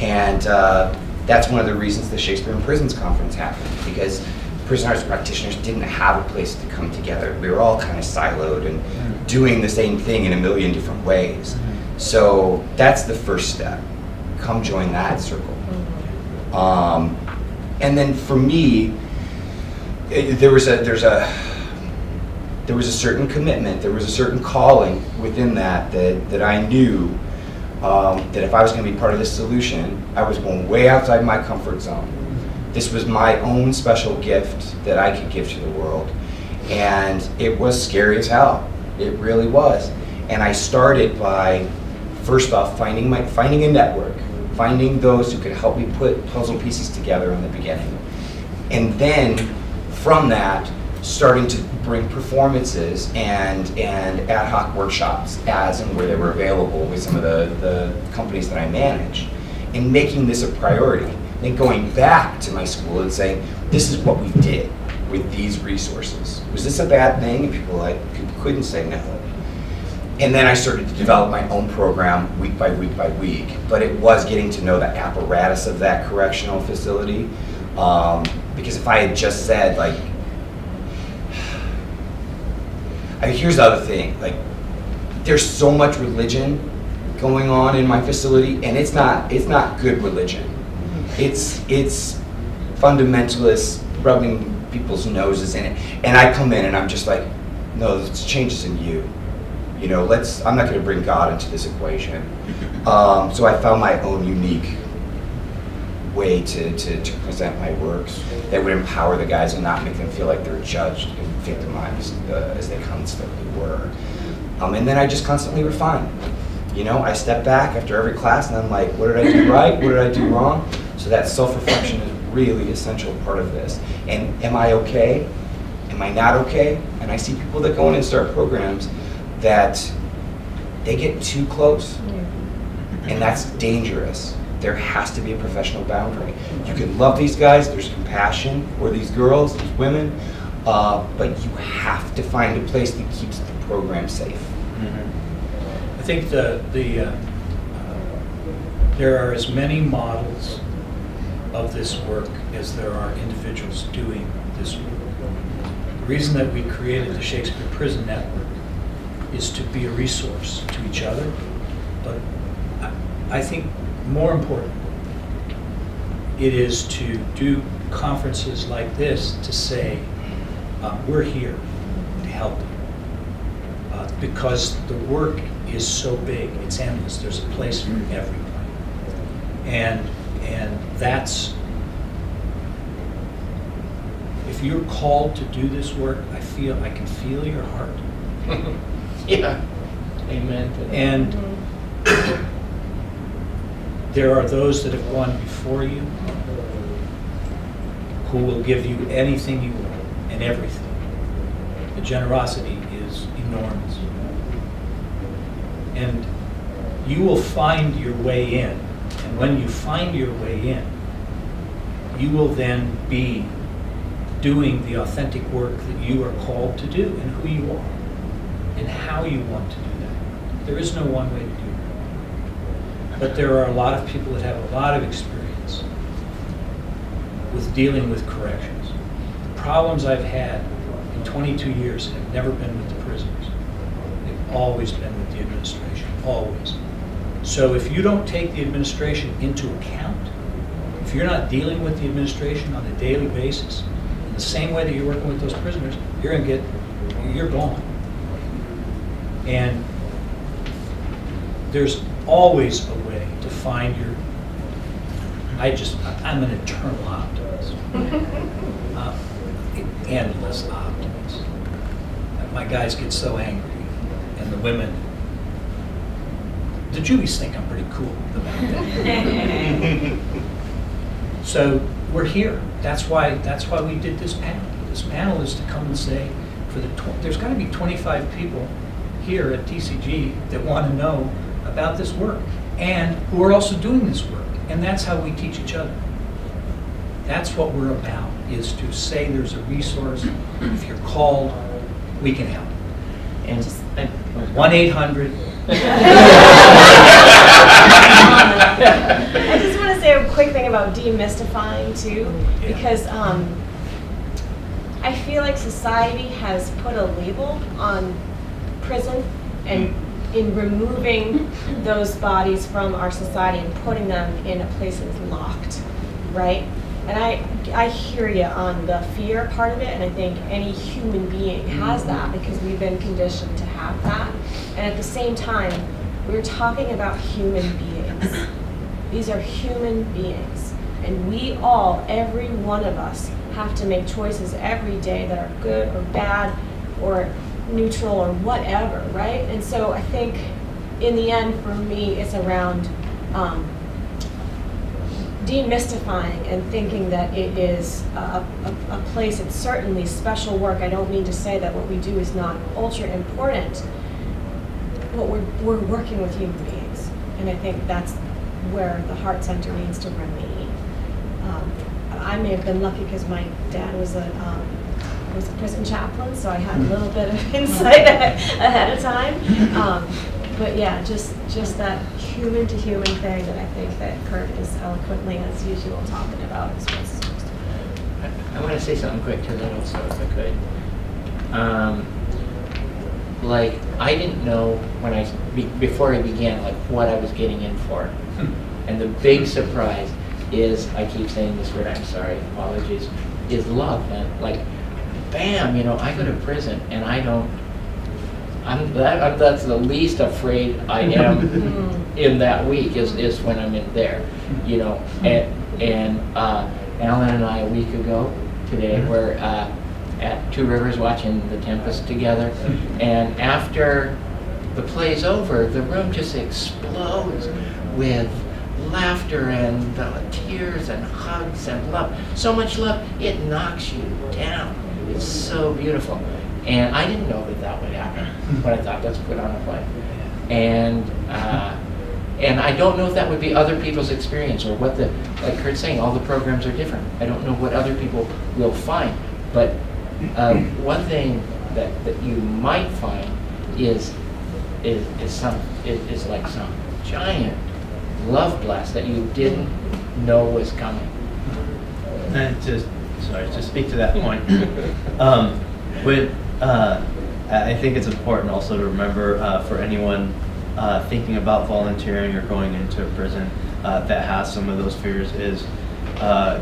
And uh, That's one of the reasons the Shakespeare in Prisons Conference happened, because prison arts practitioners didn't have a place to come together. We were all kind of siloed and doing the same thing in a million different ways. So that's the first step. Come join that circle. Um, and then for me, eh, there was a there's a there was a certain commitment, there was a certain calling within that that, that I knew um, that if I was going to be part of this solution, I was going way outside my comfort zone. This was my own special gift that I could give to the world. And it was scary as hell. It really was. And I started by, first off, finding, my, finding a network, finding those who could help me put puzzle pieces together in the beginning. And then from that, starting to bring performances and, and ad hoc workshops as and where they were available with some of the, the companies that I manage, and making this a priority. Then going back to my school and saying, this is what we did with these resources. Was this a bad thing? And people like couldn't say no. And then I started to develop my own program week by week by week. But it was getting to know the apparatus of that correctional facility. Um, because if I had just said like, I here's the other thing, like, there's so much religion going on in my facility, and it's not, it's not good religion. It's, it's fundamentalist rubbing people's noses in it. And I come in and I'm just like, no, the changes in you. You know, let's, I'm not gonna bring God into this equation. Um, so I found my own unique way to, to, to present my works that would empower the guys and not make them feel like they're judged and victimized uh, as they constantly were. Um, and then I just constantly refine. You know, I step back after every class and I'm like, what did I do right? What did I do wrong? So that self-reflection is really essential part of this. And am I okay? Am I not okay? And I see people that go in and start programs that they get too close. And that's dangerous. There has to be a professional boundary. You can love these guys, there's compassion for these girls, these women, uh, but you have to find a place that keeps the program safe. I think the, the, uh, uh, there are as many models of this work as there are individuals doing this work. The reason that we created the Shakespeare Prison Network is to be a resource to each other, but I, I think more important, it is to do conferences like this to say, uh, we're here to help. Uh, because the work is so big, it's endless, there's a place for everybody. And, and that's, if you're called to do this work, I feel, I can feel your heart. Yeah. Amen. And there are those that have gone before you who will give you anything you want and everything. The generosity is enormous. And you will find your way in. And when you find your way in, you will then be doing the authentic work that you are called to do and who you are and how you want to do that. There is no one way to do it. But there are a lot of people that have a lot of experience with dealing with corrections. Problems I've had in 22 years have never been with the prisoners. They've always been with the administration, always. So if you don't take the administration into account, if you're not dealing with the administration on a daily basis, in the same way that you're working with those prisoners, you're gonna get, you're gone. And there's always a way to find your, I just, I'm an eternal optimist. Endless optimist. My guys get so angry, and the women, the Jewies think I'm pretty cool about that. So we're here. That's why, that's why we did this panel. This panel is to come and say, for the, tw- there's got to be 25 people here at TCG that want to know about this work and who are also doing this work. And that's how we teach each other. That's what we're about, is to say there's a resource. If you're called, we can help. And I- 1-800. I just want to say a quick thing about about demystifying too, because um, I feel like society has put a label on prison and in removing those bodies from our society and putting them in a place that's locked, right? And I, I hear you on the fear part of it, and I think any human being has that because we've been conditioned to have that. And at the same time, we're talking about human beings. These are human beings. And we all, every one of us, have to make choices every day that are good or bad or neutral or whatever, right? And so I think in the end, for me, it's around um, demystifying and thinking that it is a, a, a place, it's certainly special work. I don't mean to say that what we do is not ultra important, but we're, we're working with human beings. And I think that's where the Heart Center needs to remain. Um, I may have been lucky because my dad was a, um, was a prison chaplain, so I had a little bit of insight ahead of time. Um, but yeah, just just that human to human thing that I think that Curt is eloquently, as usual, talking about is what's I want to say something quick to that also, if I could. Um, like, I didn't know when I, be- before I began, like, what I was getting in for. And the big surprise is, I keep saying this word, I'm sorry, apologies, is love. And like, bam, you know, I go to prison and I don't, I'm, that, I'm- that's the least afraid I am in that week is, is when I'm in there, you know. And, and uh, Alan and I, a week ago today, were uh, at Two Rivers watching The Tempest together. And after the play's over, the room just explodes with laughter and uh, tears and hugs and love. So much love, it knocks you down. It's so beautiful. And I didn't know that that would happen, but I thought, let's put on a play. And uh, and I don't know if that would be other people's experience or what the, like Curt's saying, all the programs are different. I don't know what other people will find. But uh, one thing that, that you might find is, is, is some, is, is like some giant love blast that you didn't know was coming. And to, sorry, to speak to that point, um, when, uh, I I think it's important also to remember uh, for anyone uh, thinking about volunteering or going into a prison uh, that has some of those fears is uh,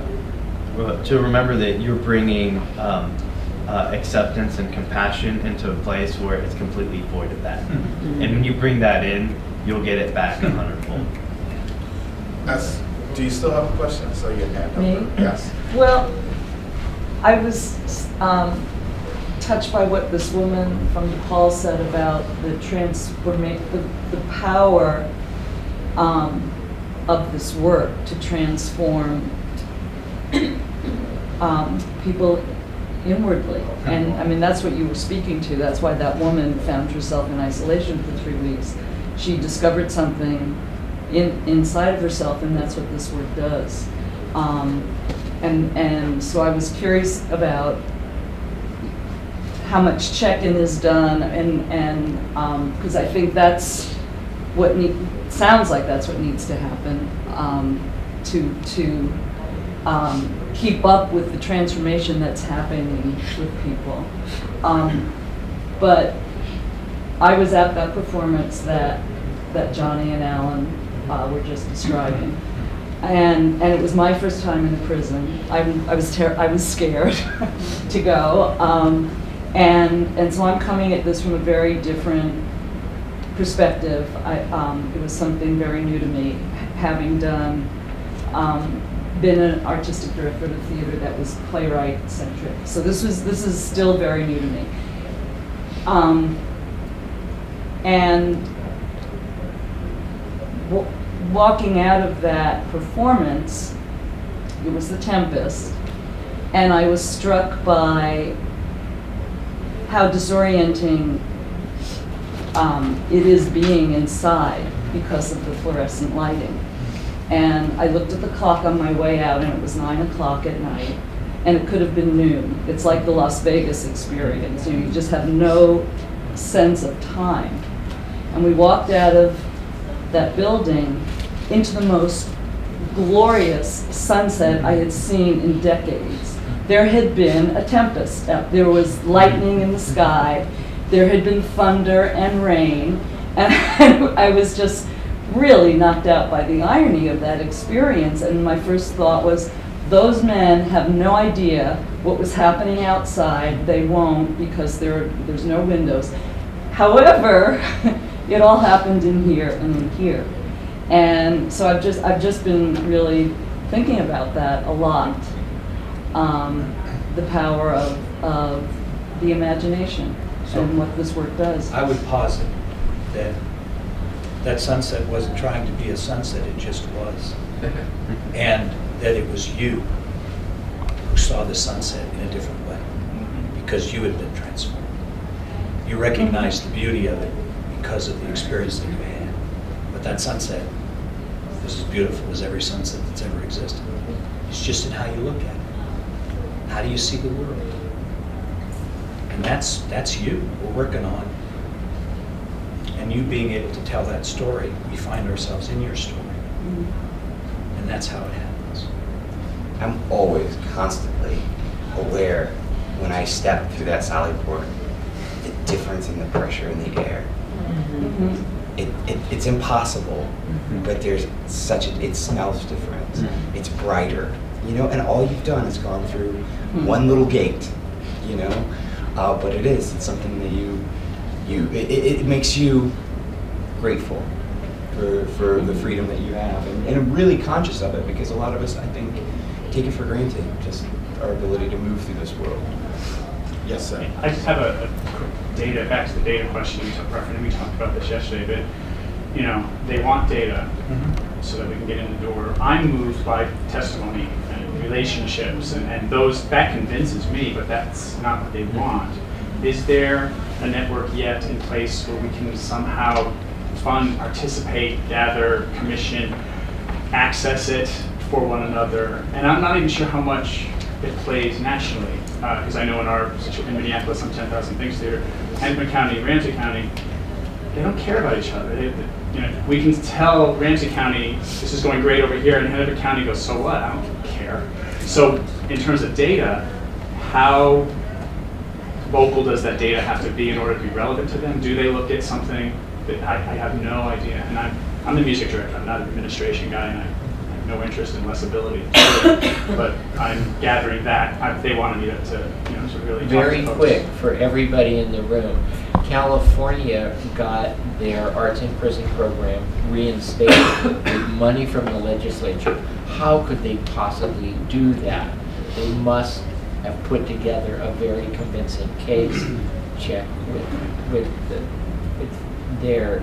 to remember that you're bringing um, uh, acceptance and compassion into a place where it's completely void of that. And when you bring that in, you'll get it back a hundredfold. That's, do you still have a question? I saw your hand up. Me? Yes. Well, I was um, touched by what this woman from DePaul said about the transforma, the, the power um, of this work to transform um, people inwardly. And I mean, that's what you were speaking to. That's why that woman found herself in isolation for three weeks. She discovered something in, inside of herself, and that's what this work does. Um, and, and so I was curious about how much check-in is done, and, and, because I think that's what sounds like that's what needs to happen, um, to, to, um, keep up with the transformation that's happening with people. Um, but I was at that performance that, that Johnny and Alan uh, were just describing. And, and it was my first time in a prison. I, I was ter- I was scared to go. Um, and, and so I'm coming at this from a very different perspective. I, um, it was something very new to me, having done, um, been an artistic director of theater that was playwright centric. So this was this is still very new to me. Um, and walking out of that performance, it was The Tempest, and I was struck by how disorienting um, it is being inside because of the fluorescent lighting. And I looked at the clock on my way out, and it was nine o'clock at night, and it could have been noon. It's like the Las Vegas experience. You know, you just have no sense of time. And we walked out of that building into the most glorious sunset I had seen in decades. There had been a tempest. Uh, There was lightning in the sky. There had been thunder and rain. And I was just really knocked out by the irony of that experience. And my first thought was, those men have no idea what was happening outside. They won't because there, there's no windows. However, it all happened in here and in here. And so I've just, I've just been really thinking about that a lot. Um, the power of, of the imagination So- and what this work does. I would posit that that sunset wasn't trying to be a sunset, it just was. And that it was you who saw the sunset in a different way, because you had been transformed. You recognized the beauty of it because of the experience that you had. But that sunset was as beautiful as every sunset that's ever existed. It's just in how you look at it. How do you see the world? And that's, that's you, we're working on. And you being able to tell that story, we find ourselves in your story. Mm-hmm. And that's how it happens. I'm always constantly aware when I step through that Sally port, the difference in the pressure in the air. Mhm. It, it, it's impossible, mm-hmm. but there's such a, it smells different. Mm-hmm. It's brighter, you know, and all you've done is gone through hmm. one little gate, you know. Uh, but it is, it's something that you, you, it, it, it makes you grateful for, for the hmm. freedom that you have and, and I'm really conscious of it because a lot of us, I think, take it for granted, just our ability to move through this world. Yes, sir. I just have a, a quick data, back to the data question you talked about, we talked about this yesterday, but, you know, they want data mm-hmm. so that we can get in the door. I'm moved by testimony and relationships and, and those, that convinces me, but that's not what they mm-hmm. want. Is there a network yet in place where we can somehow fund, participate, gather, commission, access it for one another? And I'm not even sure how much it plays nationally, uh, because I know in our, in Minneapolis, I'm 10,000 Things Theater, Hennepin County, Ramsey County, they don't care about each other. They, they- you know, we can tell Ramsey County, this is going great over here, and Hennepin County goes, so what? I don't So in terms of data, how vocal does that data have to be in order to be relevant to them? Do they look at something that I, I have no idea? And I'm, I'm the music director, I'm not an administration guy, and I have no interest in less ability. But I'm gathering that, I- they wanted me to, to, you know, to really Very quick for everybody in the room. California got their arts in prison program reinstated with money from the legislature. How could they possibly do that? They must have put together a very convincing case, check with, with the, with their,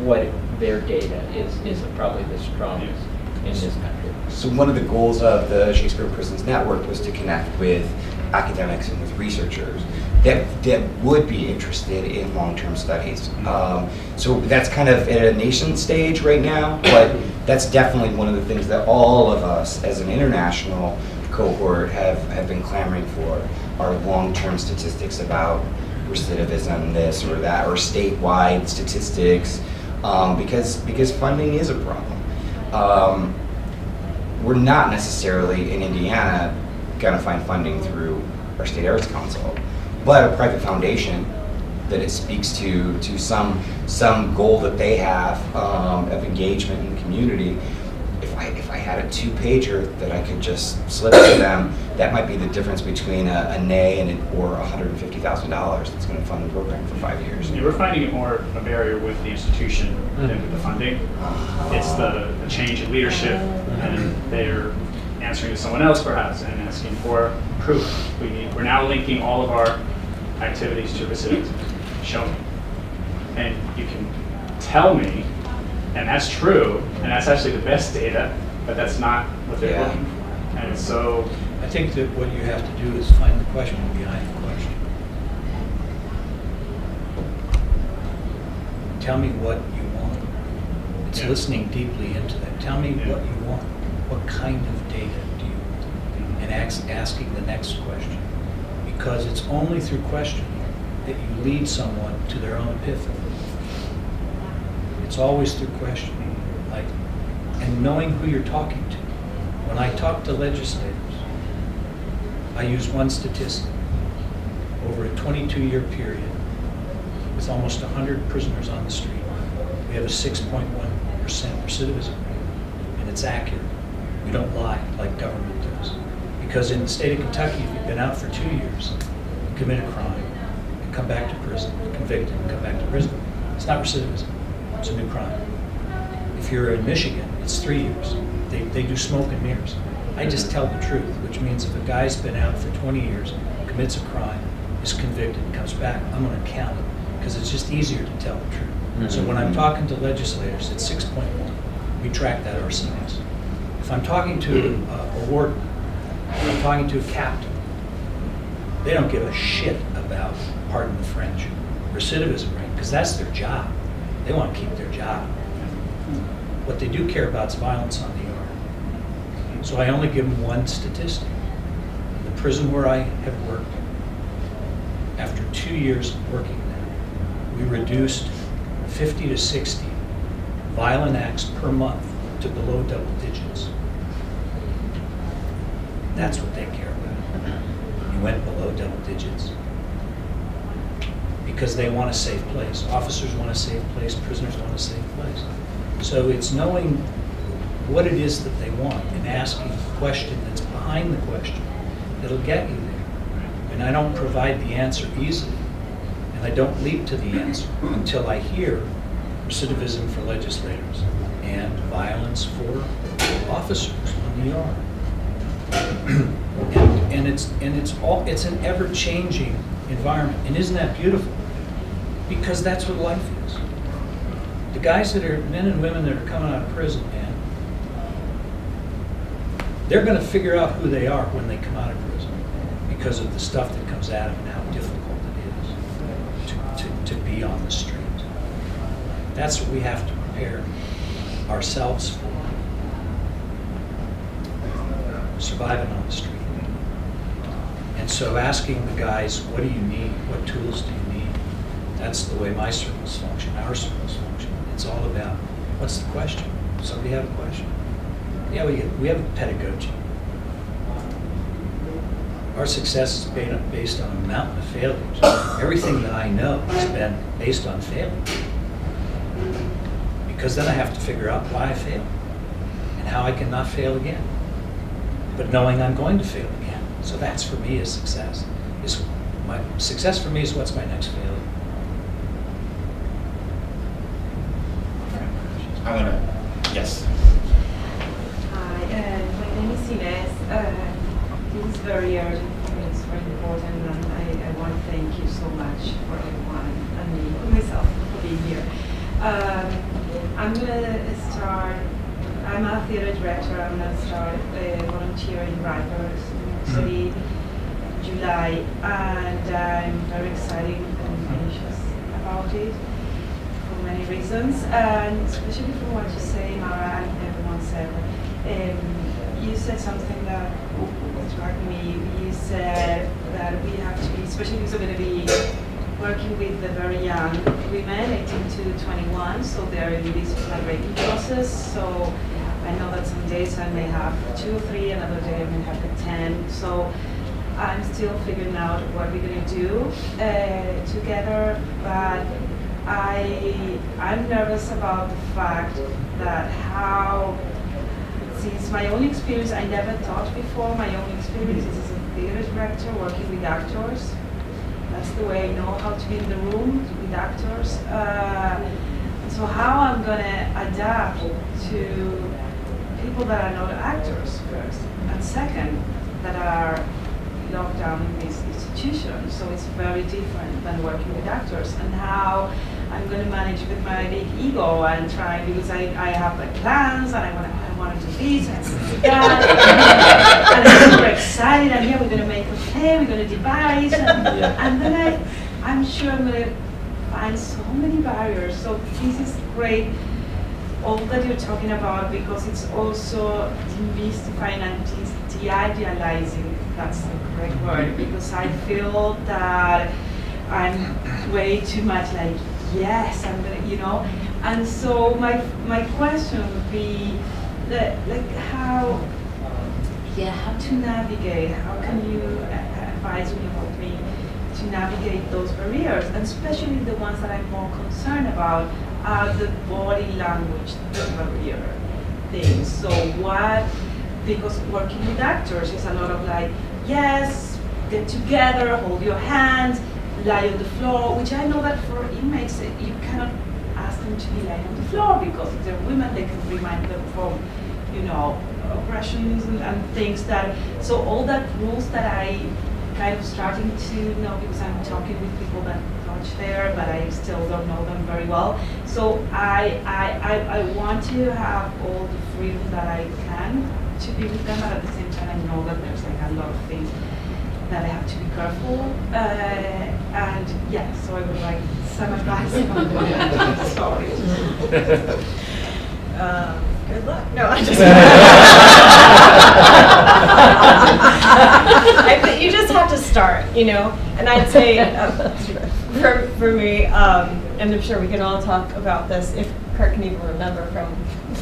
what their data is, is probably the strongest in this country. So one of the goals of the Shakespeare Prisons Network was to connect with academics and with researchers that, that would be interested in long-term studies. Um, so that's kind of at a nation stage right now, but that's definitely one of the things that all of us as an international cohort have, have been clamoring for, are long-term statistics about recidivism, this or that, or statewide statistics, um, because, because funding is a problem. Um, we're not necessarily in Indiana going to find funding through our state arts council, but a private foundation that it speaks to to some some goal that they have um, of engagement in the community. If I if I had a two pager that I could just slip to them, that might be the difference between a, a nay and an, or $150,000 that's going to fund the program for five years. We're finding it more a barrier with the institution than with the funding. It's the, the change in leadership, and they're answering to someone else perhaps and asking for proof. We need, we're now linking all of our activities to recidivism. Show me. And you can tell me, and that's true, and that's actually the best data, but that's not what they're Yeah. looking for. And so, I think that what you have to do is find the question behind the question. Tell me what you want. It's Yeah. listening deeply into that. Tell me Yeah. what you want. What kind of data do you want? And ask, asking the next question. Because it's only through questioning that you lead someone to their own epiphany. It's always through questioning. Like, and knowing who you're talking to. When I talk to legislators, I use one statistic. Over a 22-year period, with almost 100 prisoners on the street, we have a 6.1% recidivism rate, and it's accurate. We don't lie like government. Because in the state of Kentucky, if you've been out for two years, you commit a crime, you come back to prison, convicted, and come back to prison, it's not recidivism, it's a new crime. If you're in Michigan, it's three years. They, they do smoke and mirrors. I just tell the truth, which means if a guy's been out for 20 years, commits a crime, is convicted, and comes back, I'm going to count it because it's just easier to tell the truth. So when I'm talking to legislators, it's 6.1. We track that ourselves. If I'm talking to uh, a warden, I'm talking to a captain, they don't give a shit about, pardon the French, recidivism rate, because that's their job. They want to keep their job. What they do care about is violence on the yard. So I only give them one statistic. In the prison where I have worked, after two years of working there, we reduced 50 to 60 violent acts per month to below double digits. That's what they care about. You went below double digits. Because they want a safe place. Officers want a safe place, prisoners want a safe place. So it's knowing what it is that they want and asking the question that's behind the question that'll get you there. And I don't provide the answer easily. And I don't leap to the answer until I hear recidivism for legislators and violence for officers on the yard. And, and it's and it's all it's an ever-changing environment. And isn't that beautiful? Because that's what life is. The guys that are men and women that are coming out of prison, man, they're going to figure out who they are when they come out of prison because of the stuff that comes at them and how difficult it is to, to, to be on the street. That's what we have to prepare ourselves for. Surviving on the street. And so asking the guys, what do you need? What tools do you need? That's the way my circles function, our circles function. It's all about, what's the question? Somebody have a question? Yeah, we, we have pedagogy. Our success is ba- based on a mountain of failures. Everything that I know has been based on failure. Because then I have to figure out why I failed and how I can not fail again. But knowing I'm going to fail again. So that's for me a success. Is my success for me is what's my next failure. I'm gonna, yes. Hi, uh, my name is Ines. Uh, this is very urgent for me, it's very important, and I, I want to thank you so much for everyone and me, myself, for being here. Um, I'm going to start, I'm a theater director, I'm going to start uh, volunteering in Rikers City, July, and I'm very excited and anxious about it for many reasons, and especially from what you say, Mara, and everyone said. Um, you said something that struck me. You said that we have to be, especially because we're going to be working with the very young women, 18 to 21, so they're in this collaborating process. So I know that some days I may have two or three, another day I may have the 10. So I'm still figuring out what we're going to do uh, together, but I, I'm nervous about the fact that how, since my own experience, I never taught before, my own experience is as a theater director working with actors. That's the way I know how to be in the room with actors. Uh, so how I'm going to adapt to people that are not actors first, and second, that are locked down in these institutions. So it's very different than working with actors, and how I'm going to manage with my big ego and try because I, I have like plans and I want to I want to do this and do that. And I'm super excited and yeah we're going to make a play we're going to devise and, and then I I'm sure I'm going to find so many barriers. So this is great all that you're talking about because it's also demystifying and de- de-idealizing, if that's the correct word, because I feel that I'm way too much like, yes, I'm gonna, you know. And so my my question would be, the, like how, yeah, how to navigate, how can you advise me, help me to navigate those barriers, and especially the ones that I'm more concerned about are the body language, barrier things. So what, because working with actors is a lot of like, yes, get together, hold your hands, lie on the floor, which I know that for inmates, you cannot ask them to be lying on the floor because if they're women, they can remind them from, you know, oppressions and, and things that, so all that rules that I kind of starting to know because I'm talking with people that coach there, but I still don't know them very well. So I, I, I, I want to have all the freedom that I can to be with them, but at the same time, I know that there's like a lot of things that I have to be careful. Uh, and yeah, so I would like some advice. Sorry. Um, good luck. No, I just. I think you just have to start, you know. And I'd say, uh, for for me, um, and I'm sure we can all talk about this if Curt can even remember from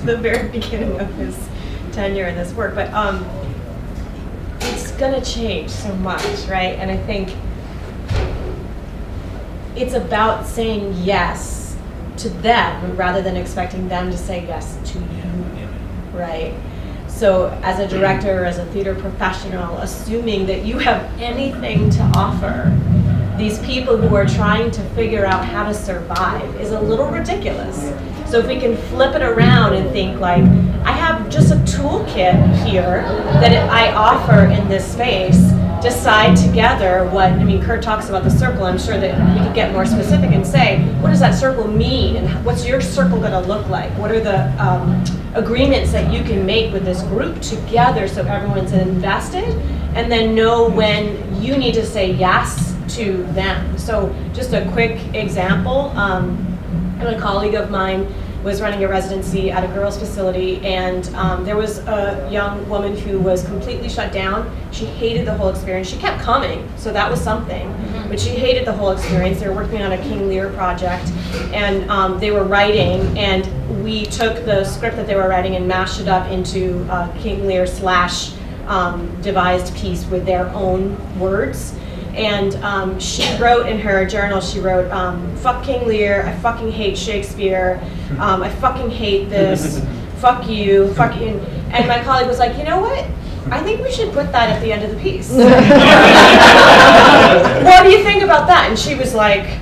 the very beginning of his tenure in this work, but um, it's gonna change so much, right? And I think it's about saying yes to them rather than expecting them to say yes to you, right? So as a director, as a theater professional, assuming that you have anything to offer these people who are trying to figure out how to survive is a little ridiculous. So if we can flip it around and think like, I have just a toolkit here that I offer in this space, decide together what, I mean, Curt talks about the circle, I'm sure that we could get more specific and say, what does that circle mean? And what's your circle gonna look like? What are the um, agreements that you can make with this group together so everyone's invested? And then know when you need to say yes to them. So just a quick example, um, a colleague of mine was running a residency at a girls' facility, and um, there was a young woman who was completely shut down. She hated the whole experience. She kept coming, so that was something, but she hated the whole experience. They were working on a King Lear project, and um, they were writing, and we took the script that they were writing and mashed it up into uh, King Lear slash um, devised piece with their own words. And um, she wrote in her journal, she wrote, um, fuck King Lear, I fucking hate Shakespeare, um, I fucking hate this, fuck you, fuck you. And my colleague was like, you know what? I think we should put that at the end of the piece. what do you think about that? And she was like,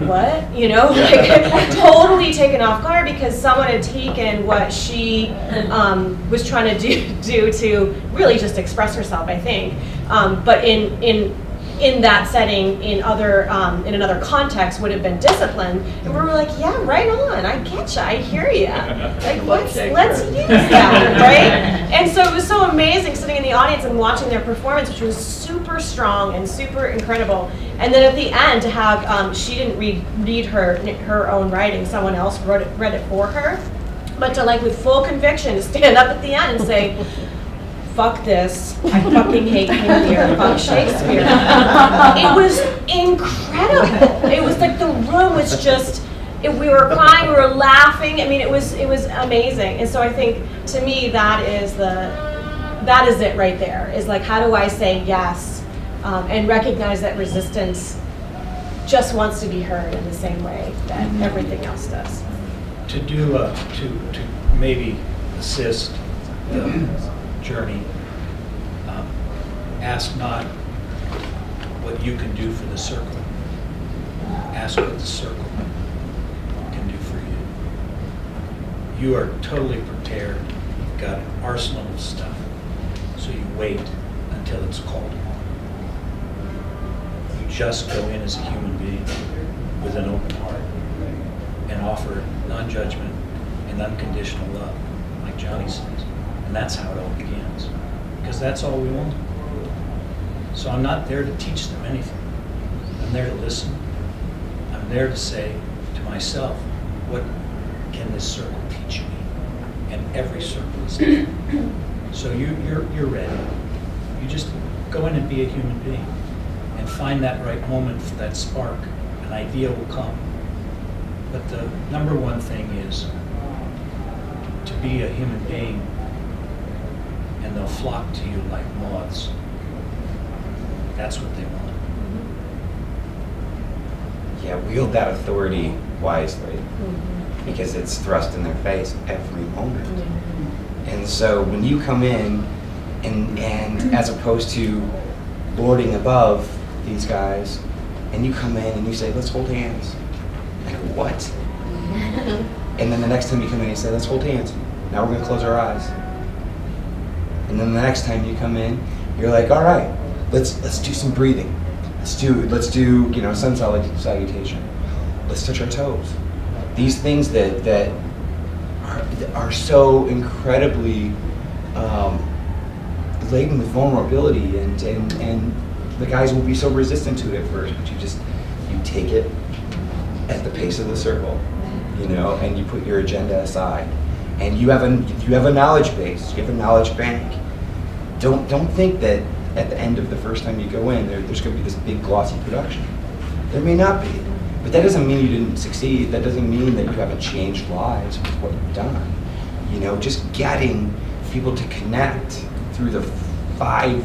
what? You know, like totally taken off guard because someone had taken what she um, was trying to do, do to really just express herself, I think. Um, but in, in, in that setting, in other, um, in another context, would have been disciplined. And we were like, yeah, right on. I get you. I hear you. Like, let's, let's use that, right? And so it was so amazing sitting in the audience and watching their performance, which was super strong and super incredible. And then at the end, to have um, she didn't read read her her own writing, someone else wrote it, read it for her, but to like with full conviction stand up at the end and say. Fuck this. I fucking hate King Lear. Fuck Shakespeare. It was incredible. It was like the room was just it, we were crying, we were laughing. I mean, it was it was amazing. And so I think to me that is the that is it right there. Is like how do I say yes um, and recognize that resistance just wants to be heard in the same way that everything else does. To do, uh, to, to maybe assist the journey, um, ask not what you can do for the circle. Ask what the circle can do for you. You are totally prepared. You've got an arsenal of stuff. So you wait until it's called upon. You just go in as a human being with an open heart and offer non-judgment and unconditional love, like Johnny says. And that's how it all begins. Because that's all we want. So I'm not there to teach them anything. I'm there to listen. I'm there to say to myself, what can this circle teach me? And every circle is different. So you, you're, you're ready. You just go in and be a human being and find that right moment for that spark. An idea will come. But the number one thing is to be a human being, and they'll flock to you like moths. That's what they want. Mm-hmm. Yeah, wield that authority wisely mm-hmm. because it's thrust in their face every moment. Mm-hmm. And so when you come in and, and as opposed to lording above these guys, and you come in and you say, let's hold hands. Like, what? And then the next time you come in, you say, let's hold hands. Now we're gonna close our eyes. And then the next time you come in, you're like, all right, let's let's do some breathing. Let's do let's do you know sun salutation. Let's touch our toes. These things that that are, are so incredibly um, laden with vulnerability, and, and and the guys will be so resistant to it at first, but you just you take it at the pace of the circle, you know, and you put your agenda aside, and you have a you have a knowledge base, you have a knowledge bank. Don't don't think that at the end of the first time you go in, there, there's going to be this big glossy production. There may not be, but that doesn't mean you didn't succeed. That doesn't mean that you haven't changed lives with what you've done. You know, just getting people to connect through the five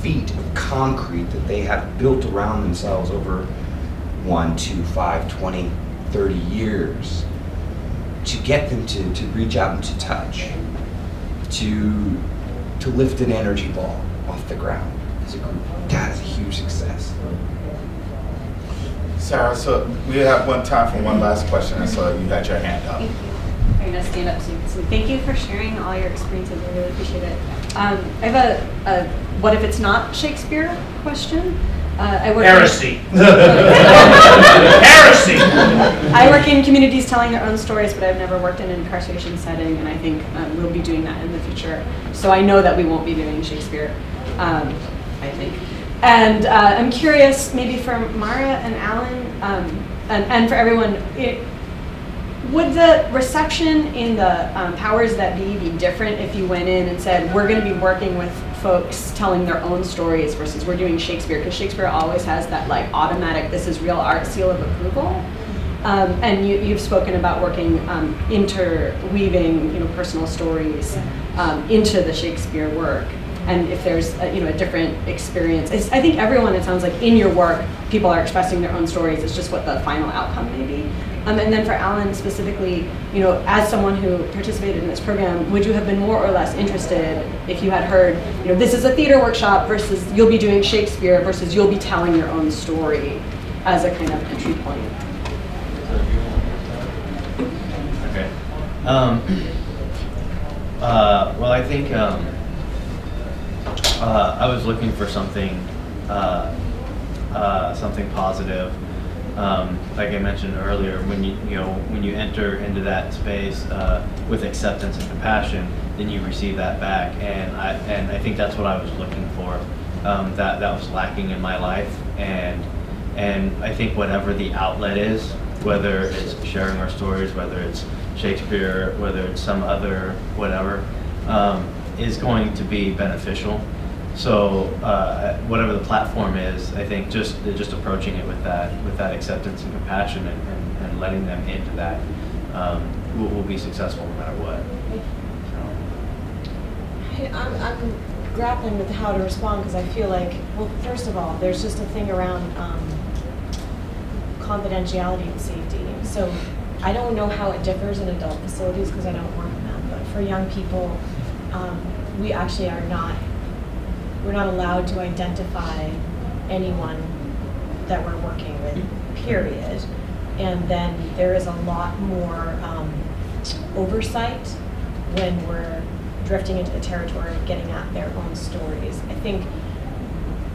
feet of concrete that they have built around themselves over one, two, five, 20, 30 years to get them to, to reach out and to touch, to, to lift an energy ball off the ground as a group. That is a huge success. Sarah, so we have one time for one last question. I saw you had your hand up. Thank you. I'm gonna stand up so you can. Thank you for sharing all your experiences. I really appreciate it. Um, I have a, a what if it's not Shakespeare question. Uh, I work in- Heresy. Heresy. I work in communities telling their own stories, but I've never worked in an incarceration setting, and I think um, we'll be doing that in the future. So I know that we won't be doing Shakespeare, um, I think. And uh, I'm curious, maybe for Mara and Alan, um, and, and for everyone, it, would the reception in the um, powers that be be different if you went in and said, we're going to be working with folks telling their own stories versus we're doing Shakespeare? Because Shakespeare always has that like automatic, this is real art seal of approval. Um, and you, you've spoken about working um, interweaving, you know, personal stories um, into the Shakespeare work. And if there's, a, you know, a different experience, it's, I think everyone, it sounds like, in your work, people are expressing their own stories. It's just what the final outcome may be. Um, and then for Alan specifically, you know, as someone who participated in this program, would you have been more or less interested if you had heard, you know, this is a theater workshop versus you'll be doing Shakespeare versus you'll be telling your own story as a kind of entry point? Okay. Um, uh, well, I think um, uh, I was looking for something, uh, uh, something positive. Um, like I mentioned earlier, when you you know when you enter into that space uh, with acceptance and compassion, then you receive that back, and I and I think that's what I was looking for. Um, that that was lacking in my life, and and I think whatever the outlet is, whether it's sharing our stories, whether it's Shakespeare, whether it's some other whatever, um, is going to be beneficial. So uh, whatever the platform is, I think just just approaching it with that with that acceptance and compassion and, and, and letting them into that um, will, will be successful no matter what. I- I'm, I'm grappling with how to respond because I feel like, well, first of all, there's just a thing around um, confidentiality and safety. So I don't know how it differs in adult facilities because I don't work in them, but for young people, um, we actually are not, we're not allowed to identify anyone that we're working with, period. And then there is a lot more um, oversight when we're drifting into the territory of getting at their own stories. I think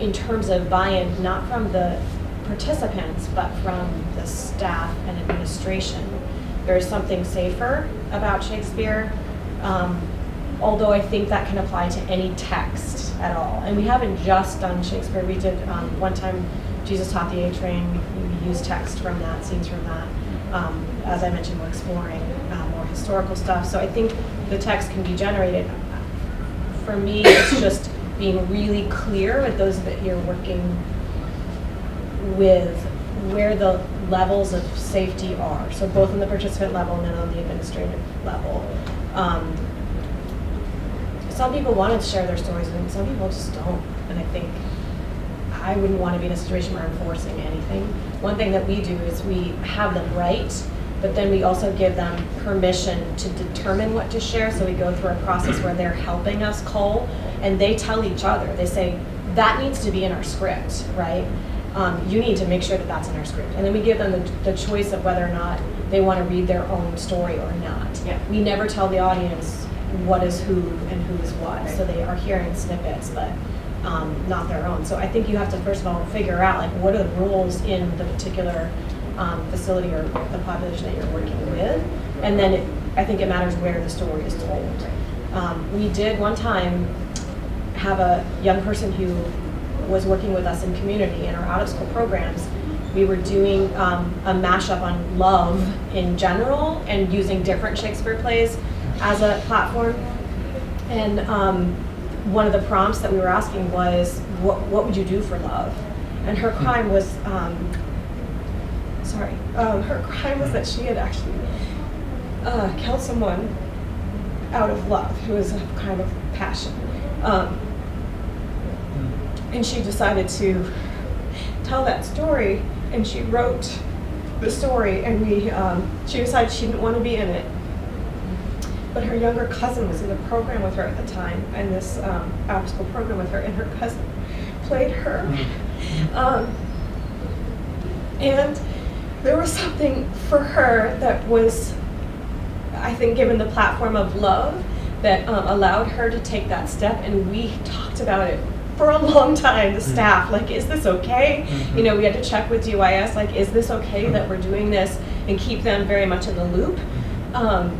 in terms of buy-in, not from the participants, but from the staff and administration, there is something safer about Shakespeare. Um, although I think that can apply to any text at all. And we haven't just done Shakespeare. We did um, one time Jesus Hopped the A Train. We, we used text from that, scenes from that. Um, as I mentioned, we're exploring uh, more historical stuff. So I think the text can be generated. For me, it's just being really clear with those that you're working with where the levels of safety are. So both on the participant level and then on the administrative level. Um, some people want to share their stories, and some people just don't. And I think I wouldn't want to be in a situation where I'm forcing anything. One thing that we do is we have them write, but then we also give them permission to determine what to share. So we go through a process where they're helping us cull, and they tell each other. They say that needs to be in our script, right? Um, you need to make sure that that's in our script, and then we give them the, the choice of whether or not they want to read their own story or not. Yeah. We never tell the audience what is who and who is what, so they are hearing snippets, but um, not their own. So I think you have to first of all figure out like what are the rules in the particular um, facility or the population that you're working with, and then it, I think it matters where the story is told. Um, we did one time have a young person who was working with us in community in our out of school programs. We were doing um, a mashup on love in general and using different Shakespeare plays as a platform. And um, one of the prompts that we were asking was, what, what would you do for love? And her crime was, um, sorry, um, her crime was that she had actually uh, killed someone out of love. It was a kind of passion. Um, and she decided to tell that story, and she wrote the story, and we, um, she decided she didn't want to be in it. But her younger cousin was in the program with her at the time, and this um, of school program with her, and her cousin played her. Um, and there was something for her that was, I think, given the platform of love, that um, allowed her to take that step. And we talked about it for a long time, the staff, like, is this okay? You know, we had to check with DYS, like, is this okay that we're doing this and keep them very much in the loop? Um,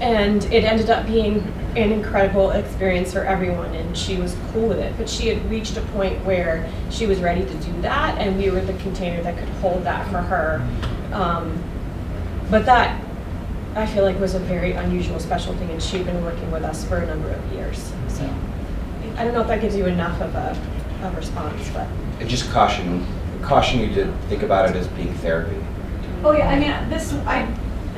and it ended up being an incredible experience for everyone, and she was cool with it. But she had reached a point where she was ready to do that, and we were the container that could hold that for her. Um, but that, I feel like, was a very unusual, special thing, and she'd been working with us for a number of years. So I don't know if that gives you enough of a, a response, but. And just caution, caution you to think about it as being therapy. Oh yeah, I mean, this, I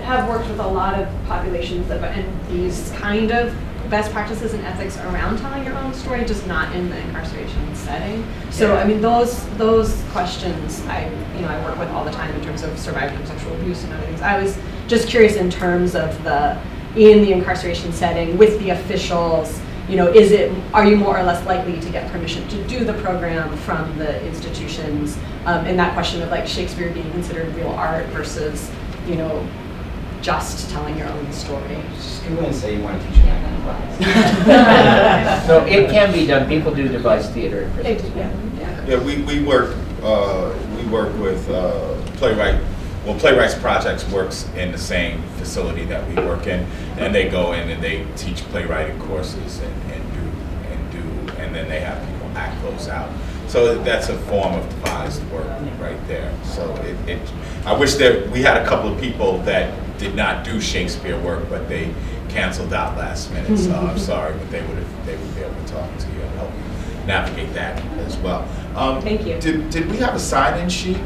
have worked with a lot of populations that, and these kind of best practices and ethics around telling your own story, just not in the incarceration setting. So, I mean, those, those questions I, you know, I work with all the time in terms of survivors of sexual abuse and other things. I was just curious in terms of the, in the incarceration setting with the officials, you know, is it, are you more or less likely to get permission to do the program from the institutions? Um, and that question of like Shakespeare being considered real art versus, you know, just telling your own story. Just go and say you want to teach an acting class. So it can be done, people do devise theater in prisons. Yeah. Yeah, we, we work, uh, we work with uh, Playwright, well, Playwrights Projects works in the same facility that we work in, and they go in and they teach playwriting courses and, and do, and do, and then they have people act those out. So that's a form of devised work right there. So it, it, I wish that, we had a couple of people that did not do Shakespeare work, but they canceled out last minute, so I'm sorry, but they would have, they would be able to talk to you and help you navigate that as well. Um, Thank you. Did, did we have a sign-in sheet?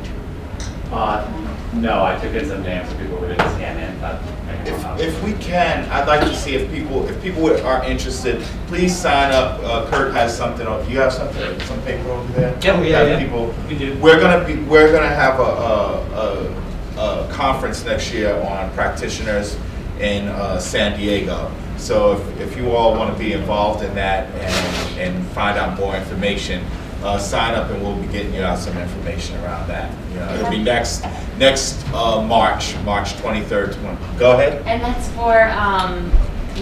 Uh, no, I took in some names of people who didn't scan in, but If, if we can, I'd like to see if people, if people are interested, please sign up. Uh, Curt has something, on- you have something, some paper over there? Yeah, yeah, Have yeah. People, We do. we're gonna be, we're gonna have a, a, a, a conference next year on practitioners in uh, San Diego. So if, if you all wanna be involved in that and, and find out more information, uh, sign up and we'll be getting you out some information around that. You know, it'll be next, next, uh, March, March twenty-third. Go ahead. And that's for, um,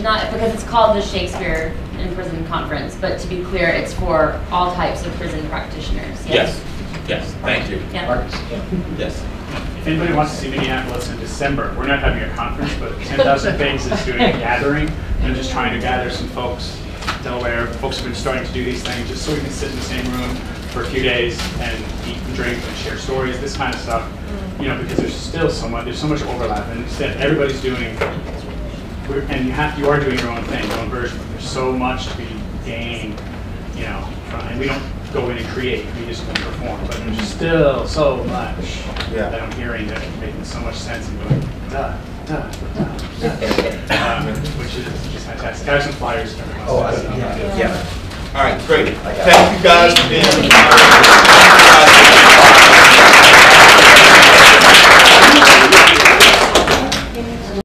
not, because it's called the Shakespeare in Prison Conference, but to be clear, it's for all types of prison practitioners, yes? Yes, yes, thank you. Yeah. Artists, yeah. Yes. If anybody wants to see Minneapolis in December, we're not having a conference, but 10,000 Things is doing a gathering. and just trying to gather some folks, Delaware, folks have been starting to do these things just so we can sit in the same room for a few days and eat and drink and share stories, this kind of stuff. You know, because there's still so much, there's so much overlap and instead everybody's doing, and you have, you are doing your own thing, your own version. but There's so much to be gained, you know, from, and we don't go in and create, we just go and perform. But there's still so much Yeah. that I'm hearing that making so much sense and going, duh, duh, duh, duh. Uh, Fantastic. I have some flyers. to- Oh, I see. Yeah. Yeah. All right, great. I got it. Thank you guys for being.